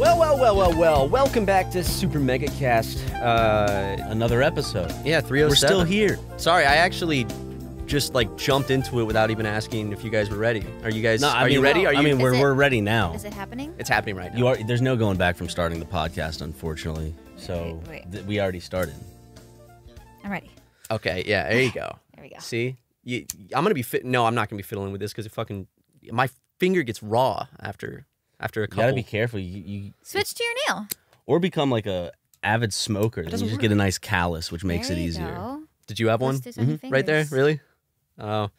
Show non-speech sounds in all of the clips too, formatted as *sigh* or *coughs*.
Well, well, well, well, well. Welcome back to Super Mega Cast. Uh, Another episode. yeah, 307. We're still here. Sorry, I actually just like jumped into it without even asking if you guys were ready. Are you guys? No, I are you mean, ready? Are you? I mean, we're, it- we're ready now. Is it happening? it's happening right now. You are. There's no going back from starting the podcast, unfortunately. So Wait, wait. th- we already started. I'm ready. Okay. Yeah. There you go. *sighs* There we go. See, you, I'm gonna be fit. No, I'm not gonna be fiddling with this because it fucking my finger gets raw after after a couple. You gotta be careful. You, you Switch to your nail. or become like a avid smoker. Then you just work. get a nice callus, which makes There it you easier. go. Did you have one Blisters on your Mhm. right there? Really? Oh,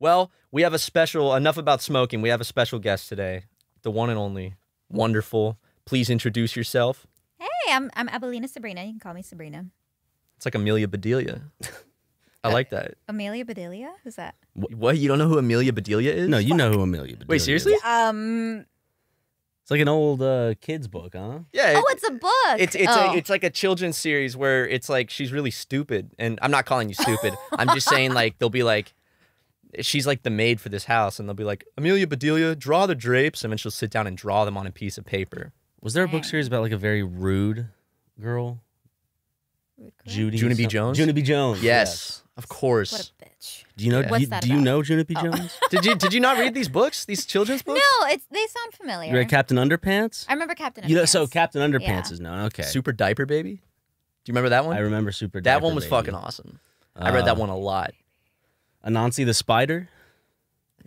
well, we have a special. Enough about smoking. We have a special guest today, the one and only wonderful. Please introduce yourself. Hey, I'm I'm Abelina Sabrina. You can call me Sabrina. It's like Amelia Bedelia. *laughs* I like that. Amelia Bedelia? Who's that? What? You don't know who Amelia Bedelia is? No, you know who Amelia. Bedelia Wait, is. seriously? Um. It's like an old uh, kids book, huh? Yeah. Oh, it's a book. It's it's oh. a, it's like a children's series where it's like she's really stupid, and I'm not calling you stupid. I'm just saying like they'll be like, she's like the maid for this house, and they'll be like Amelia Bedelia, draw the drapes, and then she'll sit down and draw them on a piece of paper. Was there a book series about like a very rude girl, Rude girl. Judy? Junie B. Jones? Junie B. Jones. Yes, of course. What. Do you know? Yeah. Do, you, What's that do you know Junie B. Oh. Jones? *laughs* did you did you not read these books? These children's books? No, it's they sound familiar. you read Captain Underpants? I remember Captain. You know, so Captain Underpants Yeah. is known. Okay, Super Diaper Baby. Do you remember that one? I remember Super. that Diaper one was Baby. fucking awesome. I read that Uh, one a lot. Anansi the Spider?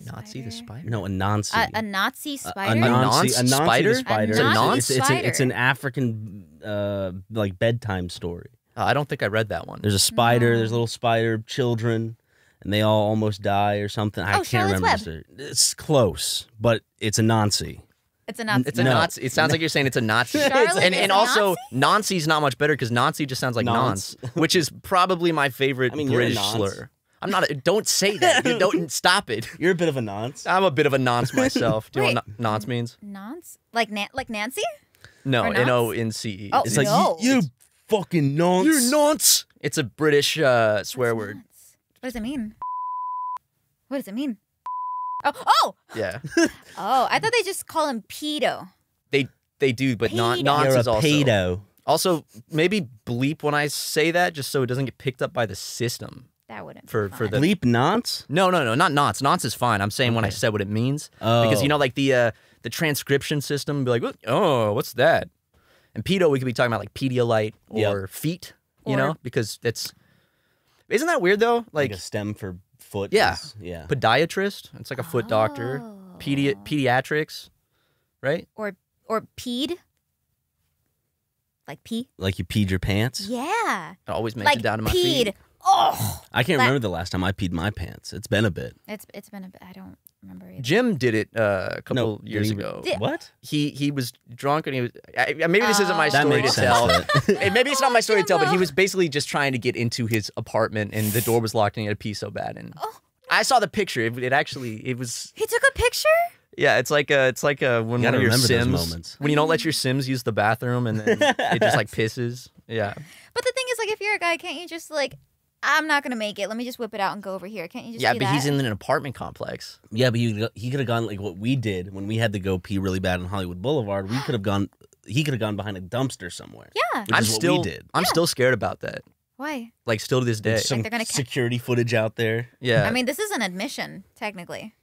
Nazi the Spider. spider. No, Anansi. A, a Nazi spider. A, Anansi, nonce Anansi spider? Spider. It's a It's, nonce it's, it's, it's an African uh, like bedtime story. Uh, I don't think I read that one. There's a spider. No. There's little spider children, and they all almost die or something. I Oh, can't Charlotte's remember. the story. It's close, but it's a Nancy. It's a Nazi. It's a No. Nazi. It sounds like you're saying it's a Nazi. *laughs* Charlotte and is and a also Nancy's not much better because Nazi just sounds like nonce, Nonce. which is probably my favorite I mean, you're a British slur. I'm not. A, don't say that. You don't *laughs* stop it. You're a bit of a nonce. I'm a bit of a nonce myself. Do you know what nonce means? Nonce? Like Nan- like Nancy? No, Or N O nonce? N C E. Oh, It's like you, you fucking nonce. You're nonce. It's a British uh, swear What's word. Nonce? What does it mean? What does it mean? Oh, oh, Yeah, *laughs* oh! I thought they just call him pedo. they they do, but not Pedo. nonce You're a is also. pedo. Also, maybe bleep when I say that, just so it doesn't get picked up by the system. That wouldn't For- be for fun. the- Bleep nonce. No, no, no, not nonce. Nonce is fine. I'm saying when I Okay. said what it means. Oh, because you know like the uh the transcription system be like "What- oh what's that and pedo we could be talking about like pedialyte or Yep. feet you Or- know because it's isn't that weird though like, like, a stem for foot. Yeah. is- yeah. podiatrist it's like a foot doctor Pedi- Oh. pediatrics right or or peed. Like pee? Like you peed your pants. Yeah. it always makes like it down to my peed. feet Oh, I can't That- remember the last time I peed my pants. It's been a bit. it's it's been a bit. I don't remember either. jim did it uh, a couple did years he- ago Did- What? he he was drunk and he was I, I- maybe this isn't my Oh. Story to tell sense. but- *laughs* maybe it's not my story to tell, but he was basically just trying to get into his apartment, and the door was locked, and he had to pee so bad. And Oh. I saw the picture. It, it actually, it was, He took a picture. yeah. It's like a, it's like a, when You one of your Sims, moments. when you don't let your Sims use the bathroom, and then it just like *laughs* pisses. Yeah, But the thing is, like, if you're a guy, can't you just like, I'm not gonna make it. Let me just whip it out and go over here. Can't you just? yeah. do But that? he's in an apartment complex. Yeah, but he he could have gone like what we did when we had to go pee really bad on Hollywood Boulevard. We *gasps* could have gone. He could have gone behind a dumpster somewhere. Yeah. Which I'm is what still, we did. I'm still scared about that. Why? Like still to this day. There's some they're gonna ca- security footage out there. Yeah. I mean, this is an admission, technically.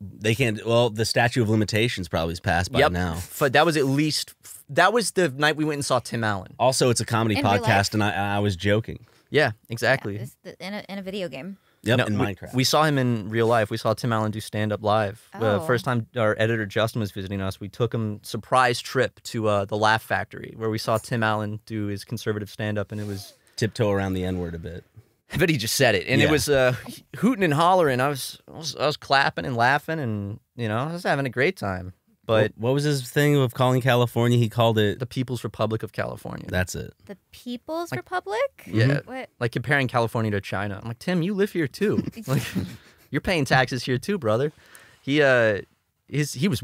They can't. Well, the statute of limitations probably is passed by yep. now. But that was at least that was the night we went and saw Tim Allen. Also, it's a comedy In podcast, and I, I was joking. Yeah, exactly. Yeah, this, the, in, a, in a video game. Yep, No, in we, Minecraft. We saw him in real life. We saw Tim Allen do stand up live. Uh, Oh. first time our editor Justin was visiting us, we took him surprise trip to uh, the Laugh Factory where we saw Tim Allen do his conservative stand up, and it was. tiptoe around the N word a bit. *laughs* But he just said it, and it was uh, hooting and hollering. I was, I was, I was clapping and laughing, and you know, I was having a great time. But what, what was his thing of calling California? He called it. the People's Republic of California. That's it. The People's Like- Republic. yeah, What? like comparing California to China. I'm like, Tim, you live here too. *laughs* like, you're paying taxes here too, brother. He uh, his he was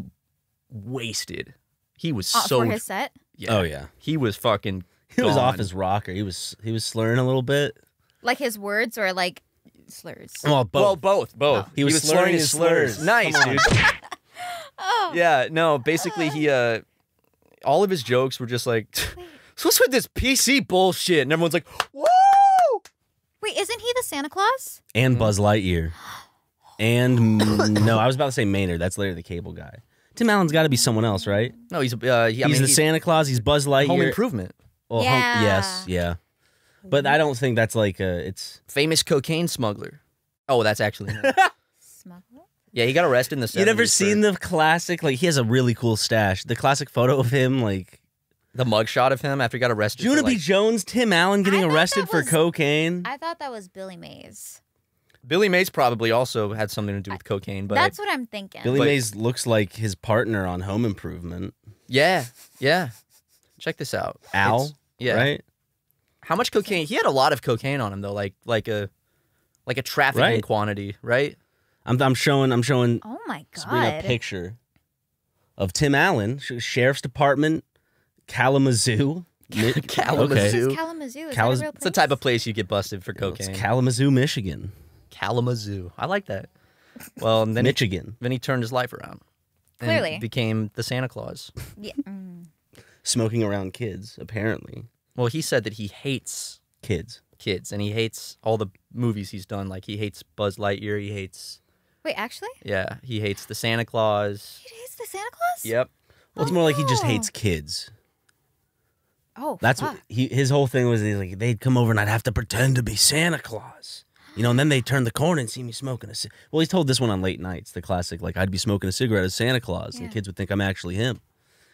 wasted. He was Uh, so for his set. yeah. Oh yeah, He was fucking. he was off his rocker. He was he was slurring a little bit. Like his words or like slurs. Well, both. Well, both, both. He was slurring his slurs. Nice, dude. *laughs* Oh. Yeah, no. Basically, he *laughs* uh, all of his jokes were just like, *laughs* so what's with this PC bullshit? And everyone's like, woo! Wait, isn't he the Santa Claus? and. Buzz Lightyear. And *coughs* no, I was about to say Maynard. That's later the cable guy. Tim Allen's got to be someone else, right? No, he's uh, he, he's mean, the he- Santa Claus. He's Buzz Lightyear. Home Improvement. Well, home- Yeah. yes, yeah. But I don't think that's like a. It's Famous cocaine smuggler. Oh, that's actually him. Smuggler? *laughs* yeah. He got arrested in the. 70s you never for seen the classic. Like he has a really cool stash. The classic photo of him, like the mugshot of him after he got arrested. for, Junie B. like- Jones, Tim Allen getting arrested that for was- cocaine. I thought that was Billy Mays. Billy Mays probably also had something to do with cocaine, but That's what I'm thinking. Billy But- Mays looks like his partner on Home Improvement, yeah, yeah. Check this out, Al. It's- yeah. Right. How much cocaine? He had a lot of cocaine on him though, like like a like a trafficking Right. quantity, right? I'm, I'm showing. I'm showing. oh my Let's bring a picture of Tim Allen, Sheriff's Department, Kalamazoo. *laughs* Kalamazoo. Okay. is Kalamazoo. Is Kalas- a real It's the type of place you get busted for It's cocaine. Kalamazoo, Michigan, Kalamazoo. I like that. Well, and then he, Michigan. then he turned his life around. and Clearly. became the Santa Claus. *laughs* Yeah. mm. Smoking around kids, apparently. Well, he said that he hates Kids. kids and he hates all the movies he's done. Like he hates Buzz Lightyear. He hates Wait, actually, yeah. He hates the Santa Claus. he hates the Santa Claus. Yep. Well, it's Oh, more like he just oh. hates kids. Oh, That's fuck. what he, his whole thing was. He's like, they'd come over and I'd have to pretend to be Santa Claus, you know, and then they'd turn the corner and see me smoking a. C- well, he's told this one on late nights, the classic. Like I'd be smoking a cigarette as Santa Claus, Yeah. and kids would think I'm actually him.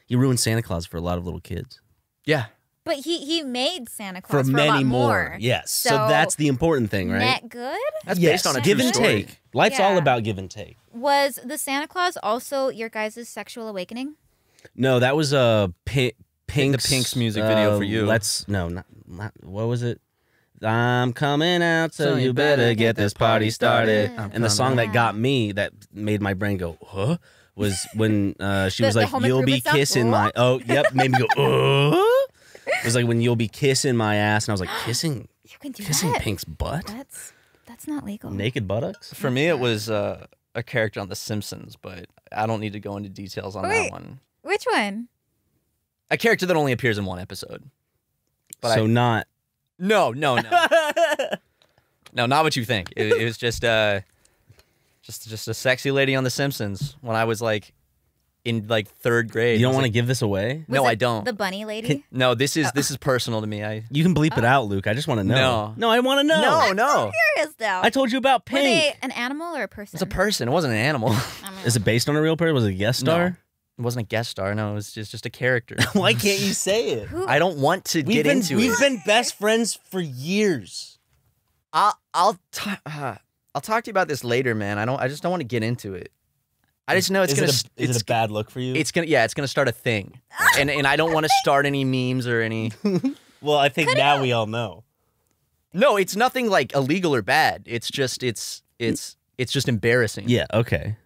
He ruined Santa Claus for a lot of little kids. Yeah. But he he made Santa Claus for, a many lot more, yes. So, So, that's the important thing, right? Net good That's yes. based on a give and story. take. Life's all about give and take. was the Santa Claus also your guys' sexual awakening? No, that was a Pink. Pink's, Pink's music video uh, for you. Let's no, not, not what was it? I'm coming out, so, So you you better better get this party started. I'm And the song coming that got me, that made my brain go, huh? Was when uh, she The- was like, "You'll be Improvement song? kissing my." Oh, yep, made me go. *laughs* Uh? It was like when you'll be kissing my ass, and I was like, *gasps* kissing, You can do kissing that. Pink's butt, That's that's not legal. naked buttocks. For me, it was uh, a character on The Simpsons, but I don't need to go into details on Wait. that one. Which one? A character that only appears in one episode. But so I, not. no, no, no, *laughs* no, not what you think. It, it was just uh, just just a sexy lady on The Simpsons when I was like in like third grade. You don't want to like- give this away. No, Was I don't. The bunny lady. No, this is this is personal to me. I You can bleep it out, Luke. I just want to know. No. no, I want to know. no, no. Curious though. I told you about Were Pink. they an animal or a person? It's a person. It wasn't an animal. *laughs* Is it based on a real person? Was it a guest No. star? It wasn't a guest star. No, it was just just a character. *laughs* Why can't you say it? who? I don't want to We've get been into we've it. been best friends for years. I'll I'll t- uh, *sighs* I'll talk to you about this later, man. I don't. I just don't want to get into it. I just know it's is gonna. it s- a, is it's, it a bad look for you? it's gonna. Yeah, it's gonna start a thing, and and I don't want to start any memes or any. *laughs* well, I think now we all know. No, it's nothing like illegal or bad. It's just it's it's it's just embarrassing. Yeah. Okay.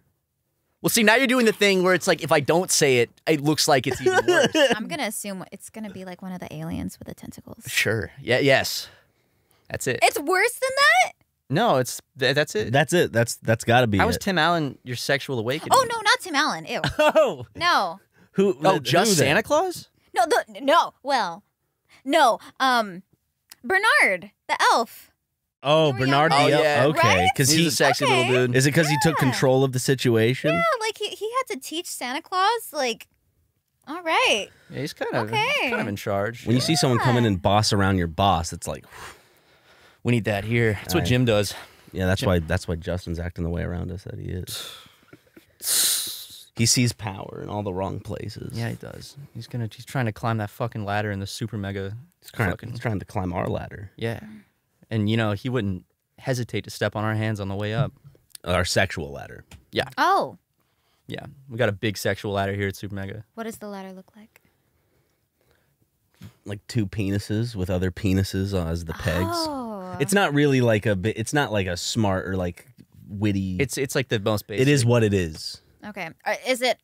Well, see, now you're doing the thing where it's like if I don't say it, it looks like it's even *laughs* worse. I'm gonna assume it's gonna be like one of the aliens with the tentacles. sure. Yeah. Yes. That's it. It's worse than that. No, it's th- that's it. That's it. That's that's got to be How was it. Tim Allen your sexual awakening? Oh no, not Tim Allen. Ew. *laughs* oh, No. who? Oh, who just then? Santa Claus? No. The, no. Well. No. Um. Bernard, the elf. Oh, were Bernard. young. the Oh, El- yeah. Okay, Right? because He's he a sexy okay. little dude. is it because he took control of the situation. Yeah, like he he had to teach Santa Claus. Like, all right. Yeah, he's kind of he's kind of in charge. When you see someone come in and boss around your boss, it's like, we need that here. That's what Right. Jim does. yeah, that's why that's why Justin's acting the way around us that he is. He sees power in all the wrong places. Yeah, he does. He's gonna. He's trying to climb that fucking ladder in the super mega. he's trying, fucking- he's trying to climb our ladder, Yeah, and you know he wouldn't hesitate to step on our hands on the way up. our sexual ladder. Yeah. Oh, Yeah, we got a big sexual ladder here at Super Mega. what does the ladder look like? like two penises with other penises uh, as the pegs. Oh. It's not really like a bit. It's not like a smart or like witty. It's it's like the most basic. it is what it is. okay. Uh, Is it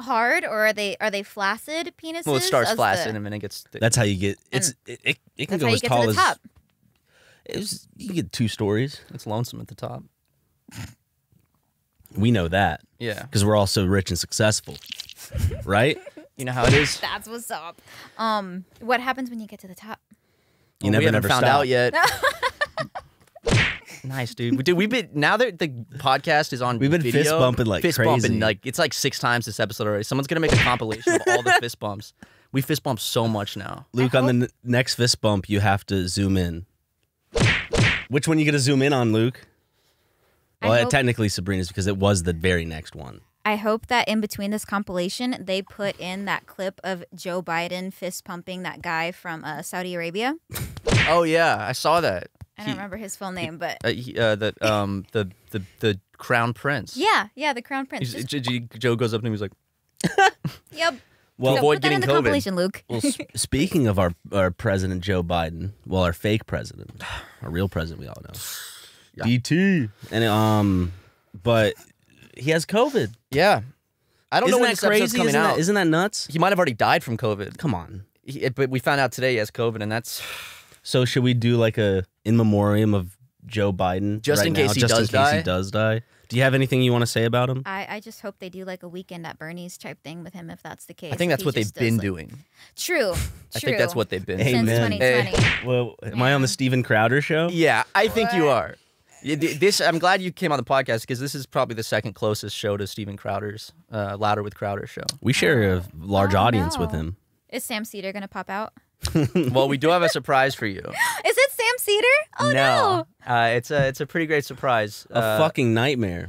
hard or are they are they flaccid penises? Well, it starts as flaccid the- and then it gets. Thick. That's how you get. It's it, it, it can That's go how you as get tall to the as top. it was, you can get two stories. it's lonesome at the top. We know that Yeah. because we're all so rich and successful, right? *laughs* You know how it is. *laughs* That's what's up. Um, what happens when you get to the top? You Well, never, we haven't never found stop. out yet. *laughs* nice, dude. Dude, we've been now that the podcast is on. We've been video, fist bumping like fist crazy. bumping like it's like six times this episode already. Someone's gonna make a compilation of all the *laughs* fist bumps. We fist bump so much now. Luke, on the n- next fist bump, you have to zoom in. Which one you gonna zoom in on, Luke? Well, technically Sabrina's because it was the very next one. I hope that in between this compilation, they put in that clip of Joe Biden fist pumping that guy from uh, Saudi Arabia. Oh yeah, I saw that. I don't remember his full name, but Uh, he, uh, the um the the the crown prince. yeah, yeah, the crown prince. Just- J- J- Joe goes up to him. He's like, *laughs* yep. Well, So avoid put that in getting the COVID. compilation, Luke. Well, *laughs* s- speaking of our our president Joe Biden, well, our fake president, our real president, we all know, Yeah. DT, and um, but he has COVID. yeah. I don't Isn't know when that this episode's crazy? coming Isn't out. that, isn't that nuts? he might have already died from COVID. Come on. He, but we found out today he has COVID, and that's So should we do like a in memoriam of Joe Biden Just right in case now, he just in does case die? he does die? Do you have anything you want to say about him? I, I just hope they do like a weekend at Bernie's type thing with him if that's the case. I think If that's he what they've just does, been like- doing. True. *laughs* True. I think that's what they've been. Hey, since Amen. 2020. Well, am I on the Yeah. Steven Crowder show? Yeah, I think you What? are. Yeah, th- This I'm glad you came on the podcast because this is probably the second closest show to Steven Crowder's uh, Louder with Crowder show. We share a large Oh, audience with him. Is Sam Seder gonna pop out? *laughs* well, we do have a surprise for you. *gasps* Is it Sam Seder? Oh no. Uh, it's a it's a pretty great surprise. A Uh, fucking nightmare.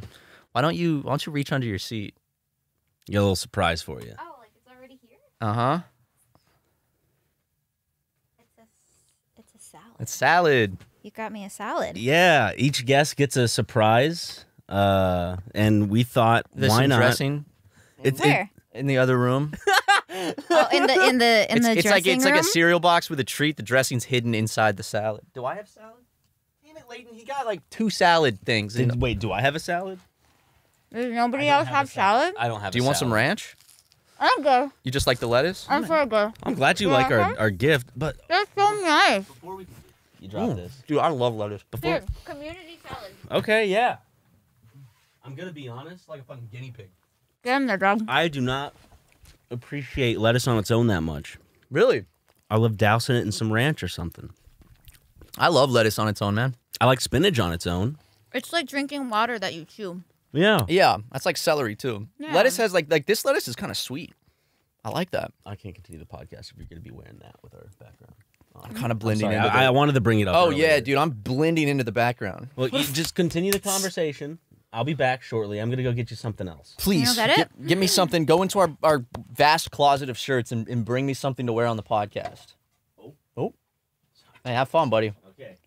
Why don't you why don't you reach under your seat? Got a little surprise for you. Oh, like it's already here? Uh huh. It's a, it's a salad. It's salad. You got me a salad. Yeah, each guest gets a surprise. Uh, and we thought, There's why some not? dressing It's it- Where? in the other room. *laughs* oh, in the in the in it's the it's dressing like it's room. like a cereal box with a treat. The dressing's hidden inside the salad. Do I have salad? Damn it, Leighton. He got like two salad things. in- Did- wait, do I have a salad? Does nobody else have, a salad? I don't have. Salad. Do you a want some ranch? I'm good. You just like the lettuce? I'm so good. I'm glad you Yeah, like our, our gift, but That's so nice. before we you drop Mm. this Dude, I love lettuce. before. Dude, community salad. Okay, yeah. I'm gonna be honest, like a fucking guinea pig. Get him there, dog. I do not appreciate lettuce on its own that much. Really? I love dousing it in some ranch or something. I love lettuce on its own, man. I like spinach on its own. It's like drinking water that you chew. Yeah. Yeah, that's like celery too. Yeah. Lettuce has like like this lettuce is kind of sweet. I like that. I can't continue the podcast if you're gonna be wearing that with our background. I'm kind of blending Sorry, into. I, I wanted to bring it up. oh earlier. yeah, dude, I'm blending into the background. Well, you *laughs* just continue the conversation. I'll be back shortly. I'm gonna go get you something else. Please, get it? get, get me something. Go into our, our vast closet of shirts and, and bring me something to wear on the podcast. Oh. oh. Hey, have fun, buddy. Okay.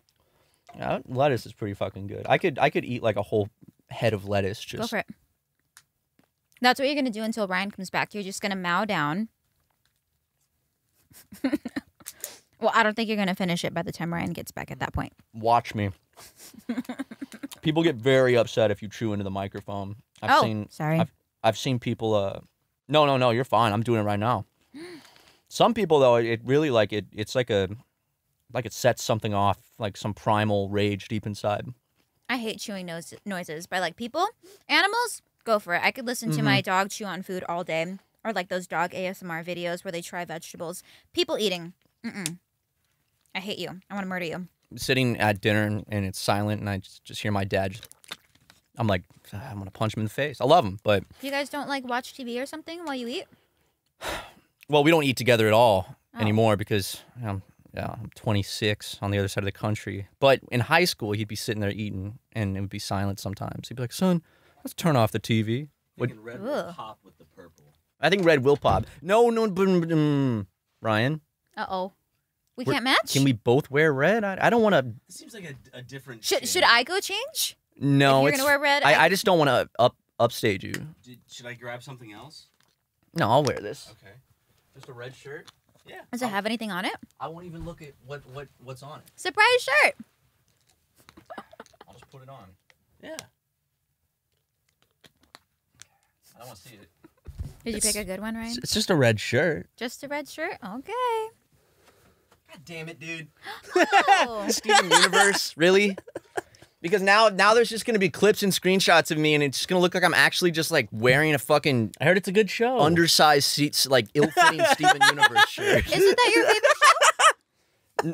Yeah, lettuce is pretty fucking good. I could I could eat like a whole head of lettuce. Just Go for it. That's what you're gonna do until Ryan comes back. You're just gonna mow down. *laughs* well, I don't think you're gonna finish it by the time Ryan gets back at that point. watch me. *laughs* people get very upset if you chew into the microphone. I've oh, seen sorry. I've, I've seen people uh no no no you're fine i'm doing it right now *gasps* some people though it really like it it's like a like it sets something off like some primal rage deep inside I hate chewing nose- noises by like people, animals. Go for it. I could listen to my dog chew on food all day, or like those dog ASMR videos where they try vegetables. People eating. Mm-mm. I hate you. I want to murder you. sitting at dinner and, and it's silent and i just, just hear my dad just, i'm like i'm gonna punch him in the face i love him but You guys don't like watch TV or something while you eat? *sighs* well we don't eat together at all Oh. anymore because um, yeah, I'm 26 on the other side of the country. But in high school, he'd be sitting there eating, and it would be silent sometimes. He'd be like, "Son, let's turn off the TV." What- red will pop with the purple. I think red will pop. No, no, mm, mm, Ryan, Uh oh. We We're- can't match. can we both wear red? I, I don't want to. This seems like a, a different. Should should I go change? No, if you're it's. gonna wear red, I, I just don't want to up upstage you. should I grab something else? No, I'll wear this. Okay. Just a red shirt. Yeah. Does it have anything on it? I won't even look at what what what's on it. Surprise shirt. I'll just put it on. Yeah. I don't want to see it. Did you pick a good one, Ryan? It's, it's just a red shirt. Just a red shirt. Okay. God damn it, dude. Oh. *gasps* *gasps* Steven Universe, really? Because now now there's just gonna be clips and screenshots of me, and it's just gonna look like I'm actually just like wearing a fucking I heard it's a good show. undersized seats, like ill-fitting *laughs* Steven Universe shirt. Isn't that your favorite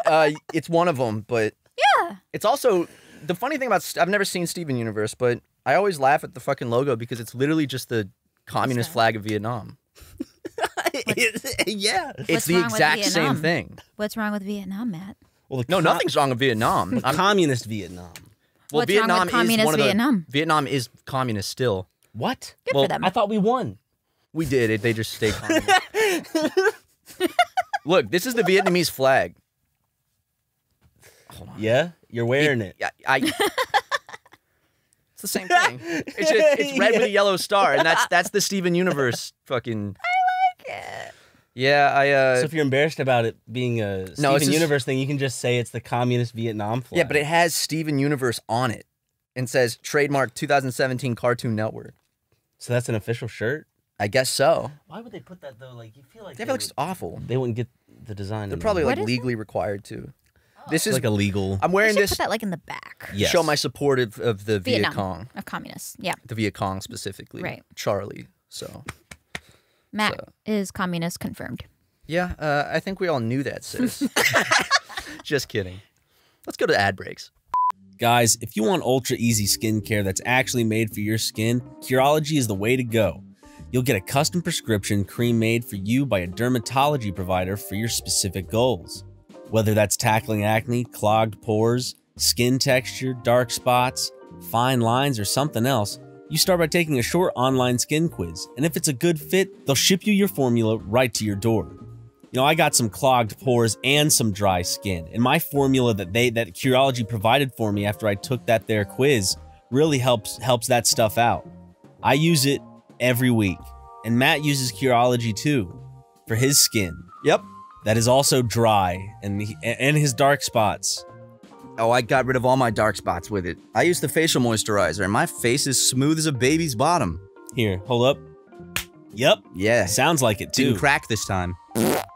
show? Uh, it's one of them, but Yeah. it's also the funny thing about I've never seen Steven Universe, but I always laugh at the fucking logo because it's literally just the communist flag of Vietnam. *laughs* *laughs* yeah. It's the exact same thing. What's wrong with Vietnam, Matt? Well, No, com- nothing's wrong with Vietnam. *laughs* I'm, communist Vietnam. well, What's wrong with Vietnam is communist one of the Vietnam? Vietnam is communist still. What? Good Well, for them. I thought we won. We did it. They just stay communist. *laughs* Look, this is the Vietnamese flag. Yeah, you're wearing it. Yeah, I. it's the same thing. It's just it's red with a yellow star, and that's that's the Steven Universe fucking. Yeah, I. uh So if you're embarrassed about it being a No, Steven it's just- Universe thing, you can just say it's the communist Vietnam flag. Yeah, but it has Steven Universe on it, and says trademark 2017 Cartoon Network. so that's an official shirt. I guess so. Why would they put that though? Like you feel like That looks awful. they wouldn't get the design. They're probably like What is legally required to. This is like illegal. I'm wearing this put that like in the back Yes. show my support of, of the Viet Cong, of communists. Yeah. the Viet Cong specifically, Right. Charlie. So Matt So- is communist confirmed. yeah, uh, I think we all knew that, sis. *laughs* Just kidding. Let's go to ad breaks. Guys, if you want ultra easy skincare that's actually made for your skin, Curology is the way to go. You'll get a custom prescription cream made for you by a dermatology provider for your specific goals. Whether that's tackling acne, clogged pores, skin texture, dark spots, fine lines, or something else, you start by taking a short online skin quiz. And if it's a good fit, they'll ship you your formula right to your door. You know, I got some clogged pores and some dry skin, and my formula that they that Curology provided for me after I took that their quiz really helps helps that stuff out. I use it every week, and Matt uses Curology too for his skin Yep. that is also dry and and his dark spots. Oh, I got rid of all my dark spots with it. I used the facial moisturizer, and my face is smooth as a baby's bottom. Here, hold up. Yep, Yeah. sounds like it too. Didn't crack this time.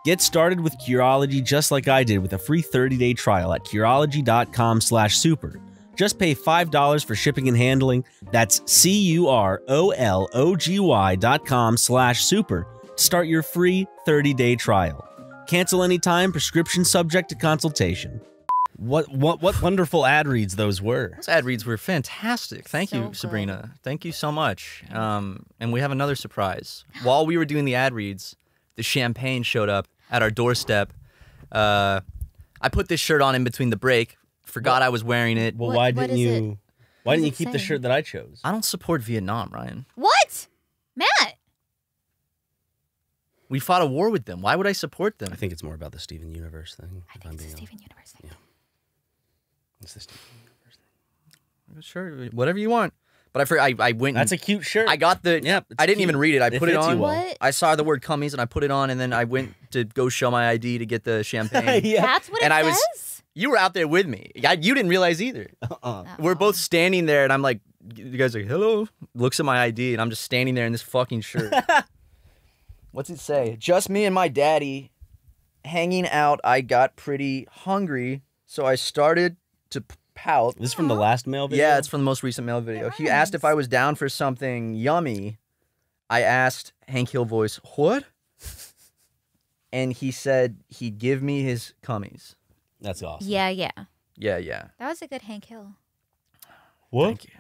Get started with Curology just like I did with a free 30-day trial at Curology.com slash super. Just pay $5 for shipping and handling. That's C-U-R-O-L-O-G-Y dot com slash super start your free 30-day trial. Cancel anytime, prescription subject to consultation. What what what wonderful ad reads those were. Those ad reads were fantastic. Thank So you, good. Sabrina. Thank you so much. Um, and we have another surprise. While we were doing the ad reads, the champagne showed up at our doorstep. Uh, I put this shirt on in between the break. Forgot I was wearing it. Well, What- why what didn't is it? you why didn't you does it keep the shirt that I chose? I don't support Vietnam, Ryan. What? Matt. We fought a war with them. Why would I support them? I think it's more about the Steven Universe thing. I think I'm it's a being honest. Steven Universe thing. It's the Steven Universe. Sure, whatever you want. But I, for, I, I went. That's and, a cute shirt. I got the. Yep, I didn't cute. even read it. I It put it fits you on. well. What? I saw the word cummies and I put it on, and then I went to go show my ID to get the *laughs* champagne. yeah. That's what And it I was- You were out there with me. I, you didn't realize either. Uh-uh. We're both standing there, and I'm like, you guys are like, hello. Looks at my ID, and I'm just standing there in this fucking shirt. *laughs* What's it say? Just me and my daddy hanging out. I got pretty hungry, so I started to pout. This is from the last mail video. Yeah, it's from the most recent mail video. He asked if I was down for something yummy. I asked Hank Hill voice, what? And he said he'd give me his cummies. That's awesome. Yeah, yeah. Yeah, yeah. That was a good Hank Hill. What? Thank you.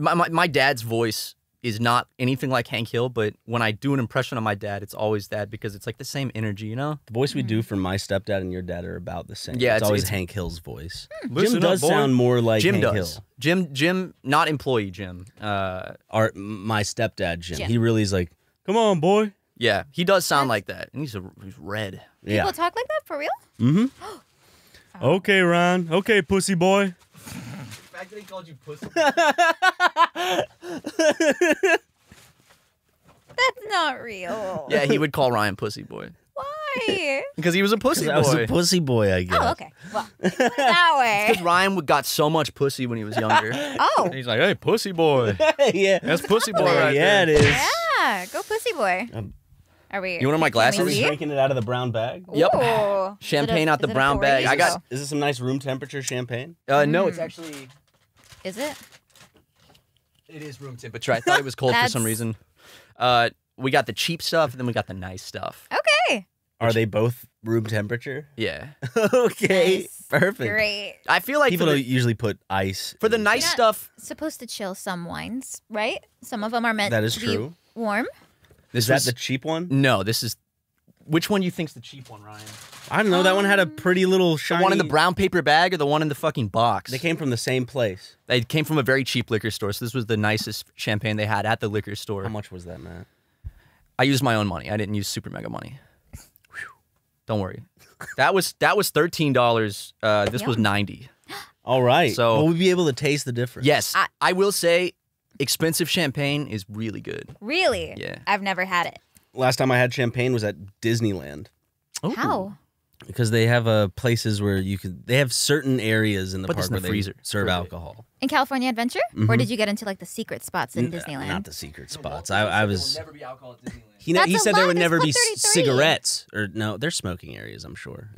My, my, my dad's voice is not anything like Hank Hill, but when I do an impression of my dad, it's always that because it's like the same energy, you know? The voice we do for my stepdad and your dad are about the same. Yeah, it's, it's- always it's- Hank Hill's voice. Listen Jim up, does boy. sound more like Jim Hank does. Hill. Jim, Jim, not employee Jim. Uh, Our my stepdad Jim. Jim. He really is like, come on, boy. yeah, he does sound like that, and he's a, he's red. Yeah. People talk like that for real? Mm-hmm. *gasps* Okay, Ron. Okay, pussy boy. The fact that he called you pussy. *laughs* That's not real. yeah, he would call Ryan pussy boy Why? *laughs* because he was a pussy boy. I was a pussy boy, I guess. Oh, okay. Well, *laughs* that way. Because Ryan would- got so much pussy when he was younger. Oh, He's like, hey, pussy boy. yeah. That's pussy boy right yeah, there. it is. yeah. Go pussy boy. Um, Are we? You want my glasses? Are we drinking it out of the brown bag? Yep. Ooh. Champagne a- out the is it a brown bag. I got- ago? Is this some nice room temperature champagne? Uh, no, Mm. it's actually Is Is it? It is room temperature. I thought it was *laughs* cold for some That's- reason. Uh, we got the cheap stuff, and then we got the nice stuff. Okay. Are they both room temperature? Yeah, *laughs* okay, Nice. perfect. Great. I feel like People for don't usually put ice for the in- nice You're not- stuff, Supposed to chill some wines, right? Some of them are meant That is to true. be warm. this Is that was- the cheap one? no. This is which one do you think's the cheap one, Ryan? I don't know. That one had a Um, pretty little The shiny. one in the brown paper bag or the one in the fucking box? They came from the same place. They came from a very cheap liquor store, so this was the nicest champagne they had at the liquor store. How much was that, Matt? I used my own money. I didn't use super mega money. Whew. Don't worry. That was that was thirteen dollars. Uh, this was Yum. ninety. *gasps* All right. So- will we be able to taste the difference? Yes, I- I will say, expensive champagne is really good. Really? Yeah. I've never had it. Last time I had champagne was at Disneyland How? because they have uh, places where you could. They have certain areas in the Put this park in where the they freezer serve for alcohol. In California Adventure? Or Mhm. did you get into like the secret spots in N- Disneyland? Not the secret spots. I, I was. never be alcohol at Disneyland. He, ne- That's he a said there would It's never be cigarettes or no. There's smoking areas. I'm sure.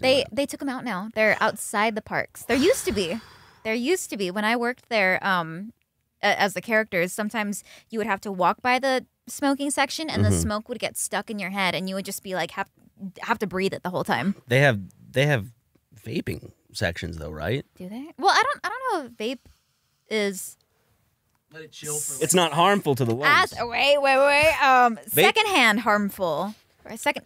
They they took them out now. They're outside the parks. There used to be. There used to be when I worked there um as the characters, sometimes you would have to walk by the smoking section and the Mhm. smoke would get stuck in your head and you would just be like have have to breathe it the whole time. They have they have vaping sections though, right? Do they? Well, I don't I don't know if vape is Let it chill for. It's not harmful to the lungs. as wait, wait, wait. Um secondhand harmful. Or second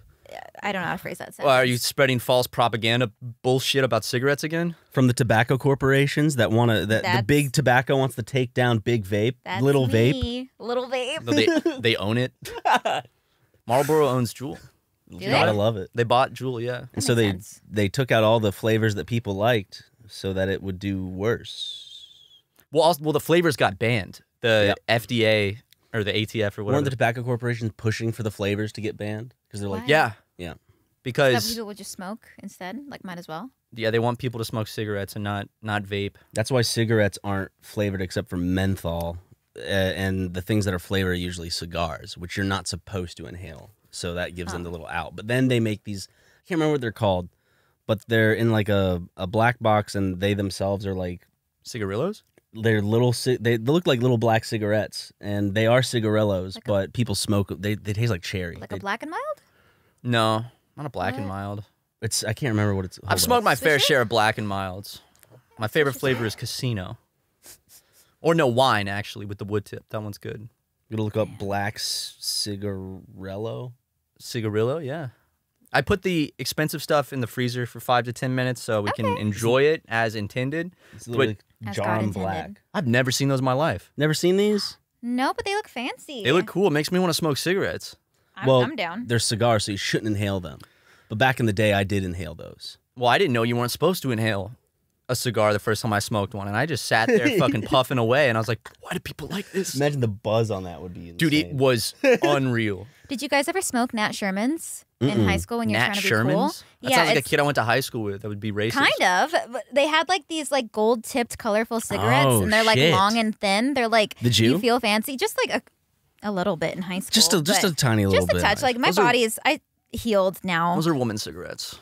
I don't know how to phrase that sentence. Well, are you spreading false propaganda bullshit about cigarettes again? From the tobacco corporations that want to that the big tobacco wants to take down big vape, That's little vape. Little vape. No, they *laughs* they own it. *laughs* Marlboro owns Juul. Do Gotta love it. They bought Juul, yeah. And so they sense. they took out all the flavors that people liked so that it would do worse. Well, also, well, the flavors got banned. The FDA or the ATF or whatever. Weren't the tobacco corporations pushing for the flavors to get banned? Because they're like, Why? yeah, Yeah. That Because people would just smoke instead. Like, might as well. yeah, they want people to smoke cigarettes and not not vape. that's why cigarettes aren't flavored except for menthol, uh, and the things that are flavored are usually cigars, which you're not supposed to inhale. So that gives them the little out. But then they make these. I can't remember what they're called, but they're in like a, a black box, and they themselves are like Cigarillos? they're little. They, they look like little black cigarettes, and they are cigarillos, Like a- but people smoke. They they taste like cherry. Like They- a black and mild. No, not a black and mild. It's I can't remember what it's. I've on. smoked my fair Swisher? share of black and milds. My favorite flavor is casino. Or no wine actually with the wood tip. That one's good. You gotta look up black c- cigarillo. Cigarillo, yeah. I put the expensive stuff in the freezer for five to ten minutes so we can Okay. enjoy it as intended. It's literally As God John intended. Black. I've never seen those in my life. Never seen these? No, but they look fancy. They look cool. It makes me want to smoke cigarettes. I'm, well, I'm down. They're cigars, so you shouldn't inhale them. But back in the day, I did inhale those. Well, I didn't know you weren't supposed to inhale a cigar the first time I smoked one, and I just sat there *laughs* fucking puffing away, and I was like, "Why do people like this?" Imagine the buzz on that would be insane. Dude, it was *laughs* unreal. Did you guys ever smoke Nat Sherman's in Mm-mm. high school when you're Nat trying to be Sherman's? cool? That yeah, sounds like a kid I went to high school with. That would be racist. kind of. They had like these like gold tipped colorful cigarettes, Oh, and they're like shit. long and thin. They're like Did you? feel fancy, just like a, a little bit in high school. just a just a tiny little bit. just a bit. touch. Like my Those are- body is I healed now. Those are woman cigarettes.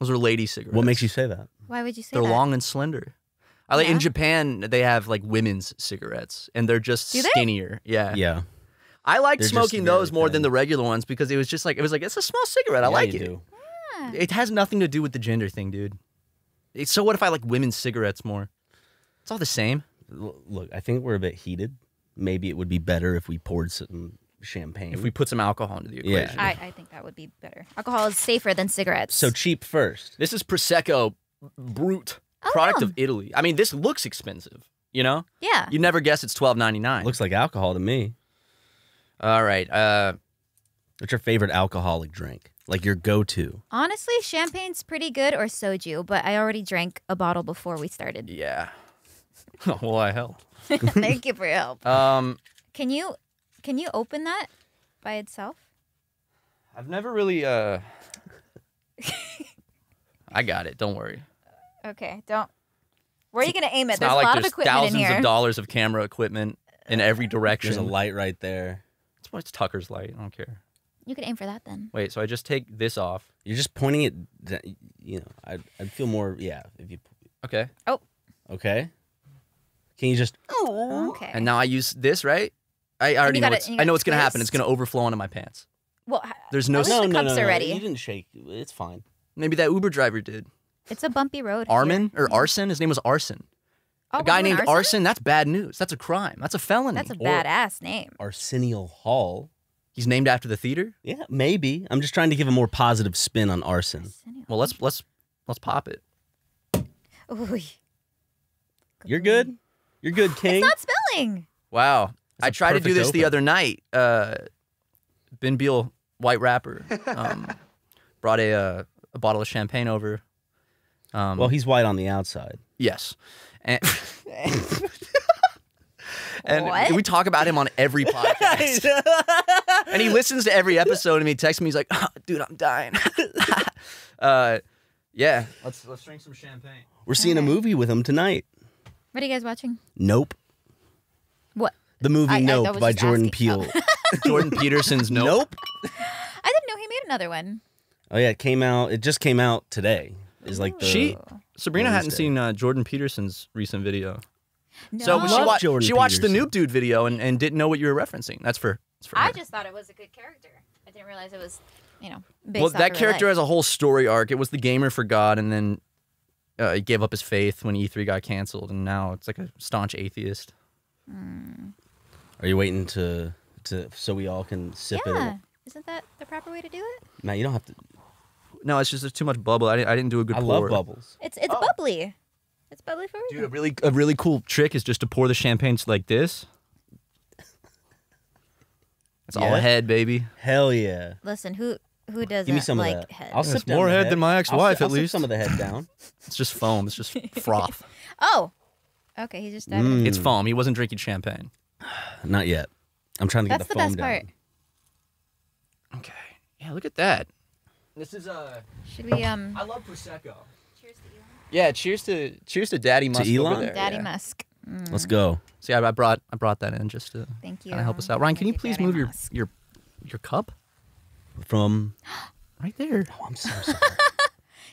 Those are lady cigarettes. what makes you say that? Why would you say They're that? long and slender. I like Yeah? in Japan they have like women's cigarettes and they're just Do they? skinnier. Yeah. Yeah, I like They're smoking those more than the regular ones because it was just like it was like it's a small cigarette. I Yeah, like you it. do. It has nothing to do with the gender thing, dude. It's, so what if I like women's cigarettes more? It's all the same. L- Look, I think we're a bit heated. Maybe it would be better if we poured some champagne. If we put some alcohol into the Yeah. equation. I, I think that would be better. Alcohol is safer than cigarettes. so cheap first. This is Prosecco Brut, Oh, product yeah. of Italy. I mean, this looks expensive. You know, yeah. you never guess it's twelve ninety nine. Looks like alcohol to me. all right. Uh, What's your favorite alcoholic drink? Like your go-to? Honestly, champagne's pretty good or soju, but I already drank a bottle before we started. yeah. well, I helped. *laughs* Thank you for your help. Um, Can you can you open that by itself? I've never really. Uh, *laughs* I got it. Don't worry. Okay, don't. Where are you gonna aim it? It's There's not a like lot of there's equipment thousands in here. of dollars of camera equipment in every direction. There's a light right there. It's what's Tucker's light. I don't care. You could aim for that then. Wait, so I just take this off. You're just pointing it. You know, I'd, I'd feel more. Yeah, if you. Okay. Oh. Okay. Can you just? Oh. Okay. And now I use this, right? I already know gotta- what's, I know what's gonna happen. It's gonna overflow onto my pants. well, There's no At least s- the cups are ready. You didn't shake. It's fine. Maybe that Uber driver did. it's a bumpy road. here. Armin or Arson? His name was Arson. Oh, a guy named Arson? That's bad news. That's a crime. That's a felony. That's a Or- badass name. Arsenio Hall. He's named after the theater. Yeah, maybe. I'm just trying to give a more positive spin on arson. Well, let's let's let's pop it. Ooh. You're good. You're good, King. It's not spelling. Wow. I tried to do perfect this the other night. Uh, ben Beal, white rapper, um, *laughs* brought a uh, a bottle of champagne over. Um, well, he's white on the outside. yes, and, *laughs* and What? we talk about him on every *laughs* podcast. and he listens to every episode and he texts me. He's like, "Ah, "Dude, I'm dying." uh, yeah, let's let's drink some champagne. We're seeing a movie with him tonight. What are you guys watching? Nope. What? The movie I- I- I Nope by Jordan asking. Oh. Peele. *laughs* Jordan Peterson's nope. nope. I didn't know he made another one. Oh yeah, it came out. It just came out today. Is like the She Sabrina hadn't Wednesday. seen uh, Jordan Peterson's recent video. No. So she, Love wa- Jordan she watched the Noob Dude video and, and didn't know what you were referencing. That's for, that's for I her. just thought it was a good character. I didn't realize it was, you know, based well, off that character life. has a whole story arc. It was the gamer for God, and then uh, he gave up his faith when E3 got canceled, and now it's like a staunch atheist. Are you waiting to to so we all can sip it? Yeah. it? Isn't that the proper way to do it? Matt, you don't have to. No, it's just there's too much bubble. I didn't, I didn't do a good I pour. love bubbles. It's it's Oh. bubbly. It's bubbly for a Dude, a really a really cool trick is just to pour the champagne like this. It's all ahead, baby. Hell yeah. Listen, who who doesn't Give me some like of that. head? I'll It's sip down more the head than my I'll ex-wife, si- at I'll sip least. some of the head down. *laughs* It's just foam. It's just *laughs* froth. oh, okay. He's just diving. Mm. It's foam. He wasn't drinking champagne. *sighs* Not yet. I'm trying to get That's the the foam best down. part. Okay. Yeah, look at that. This is uh Should we um? I love prosecco. Cheers to Elon. Yeah, cheers to cheers to Daddy Musk Elon? over there. Daddy yeah. Musk. Mm, Let's go. See, I, I brought I brought that in just to Thank you. kind of help us out. Ryan, can you Thank please Daddy move your Musk. your your cup From. *gasps* right there? Oh, I'm so sorry. *laughs*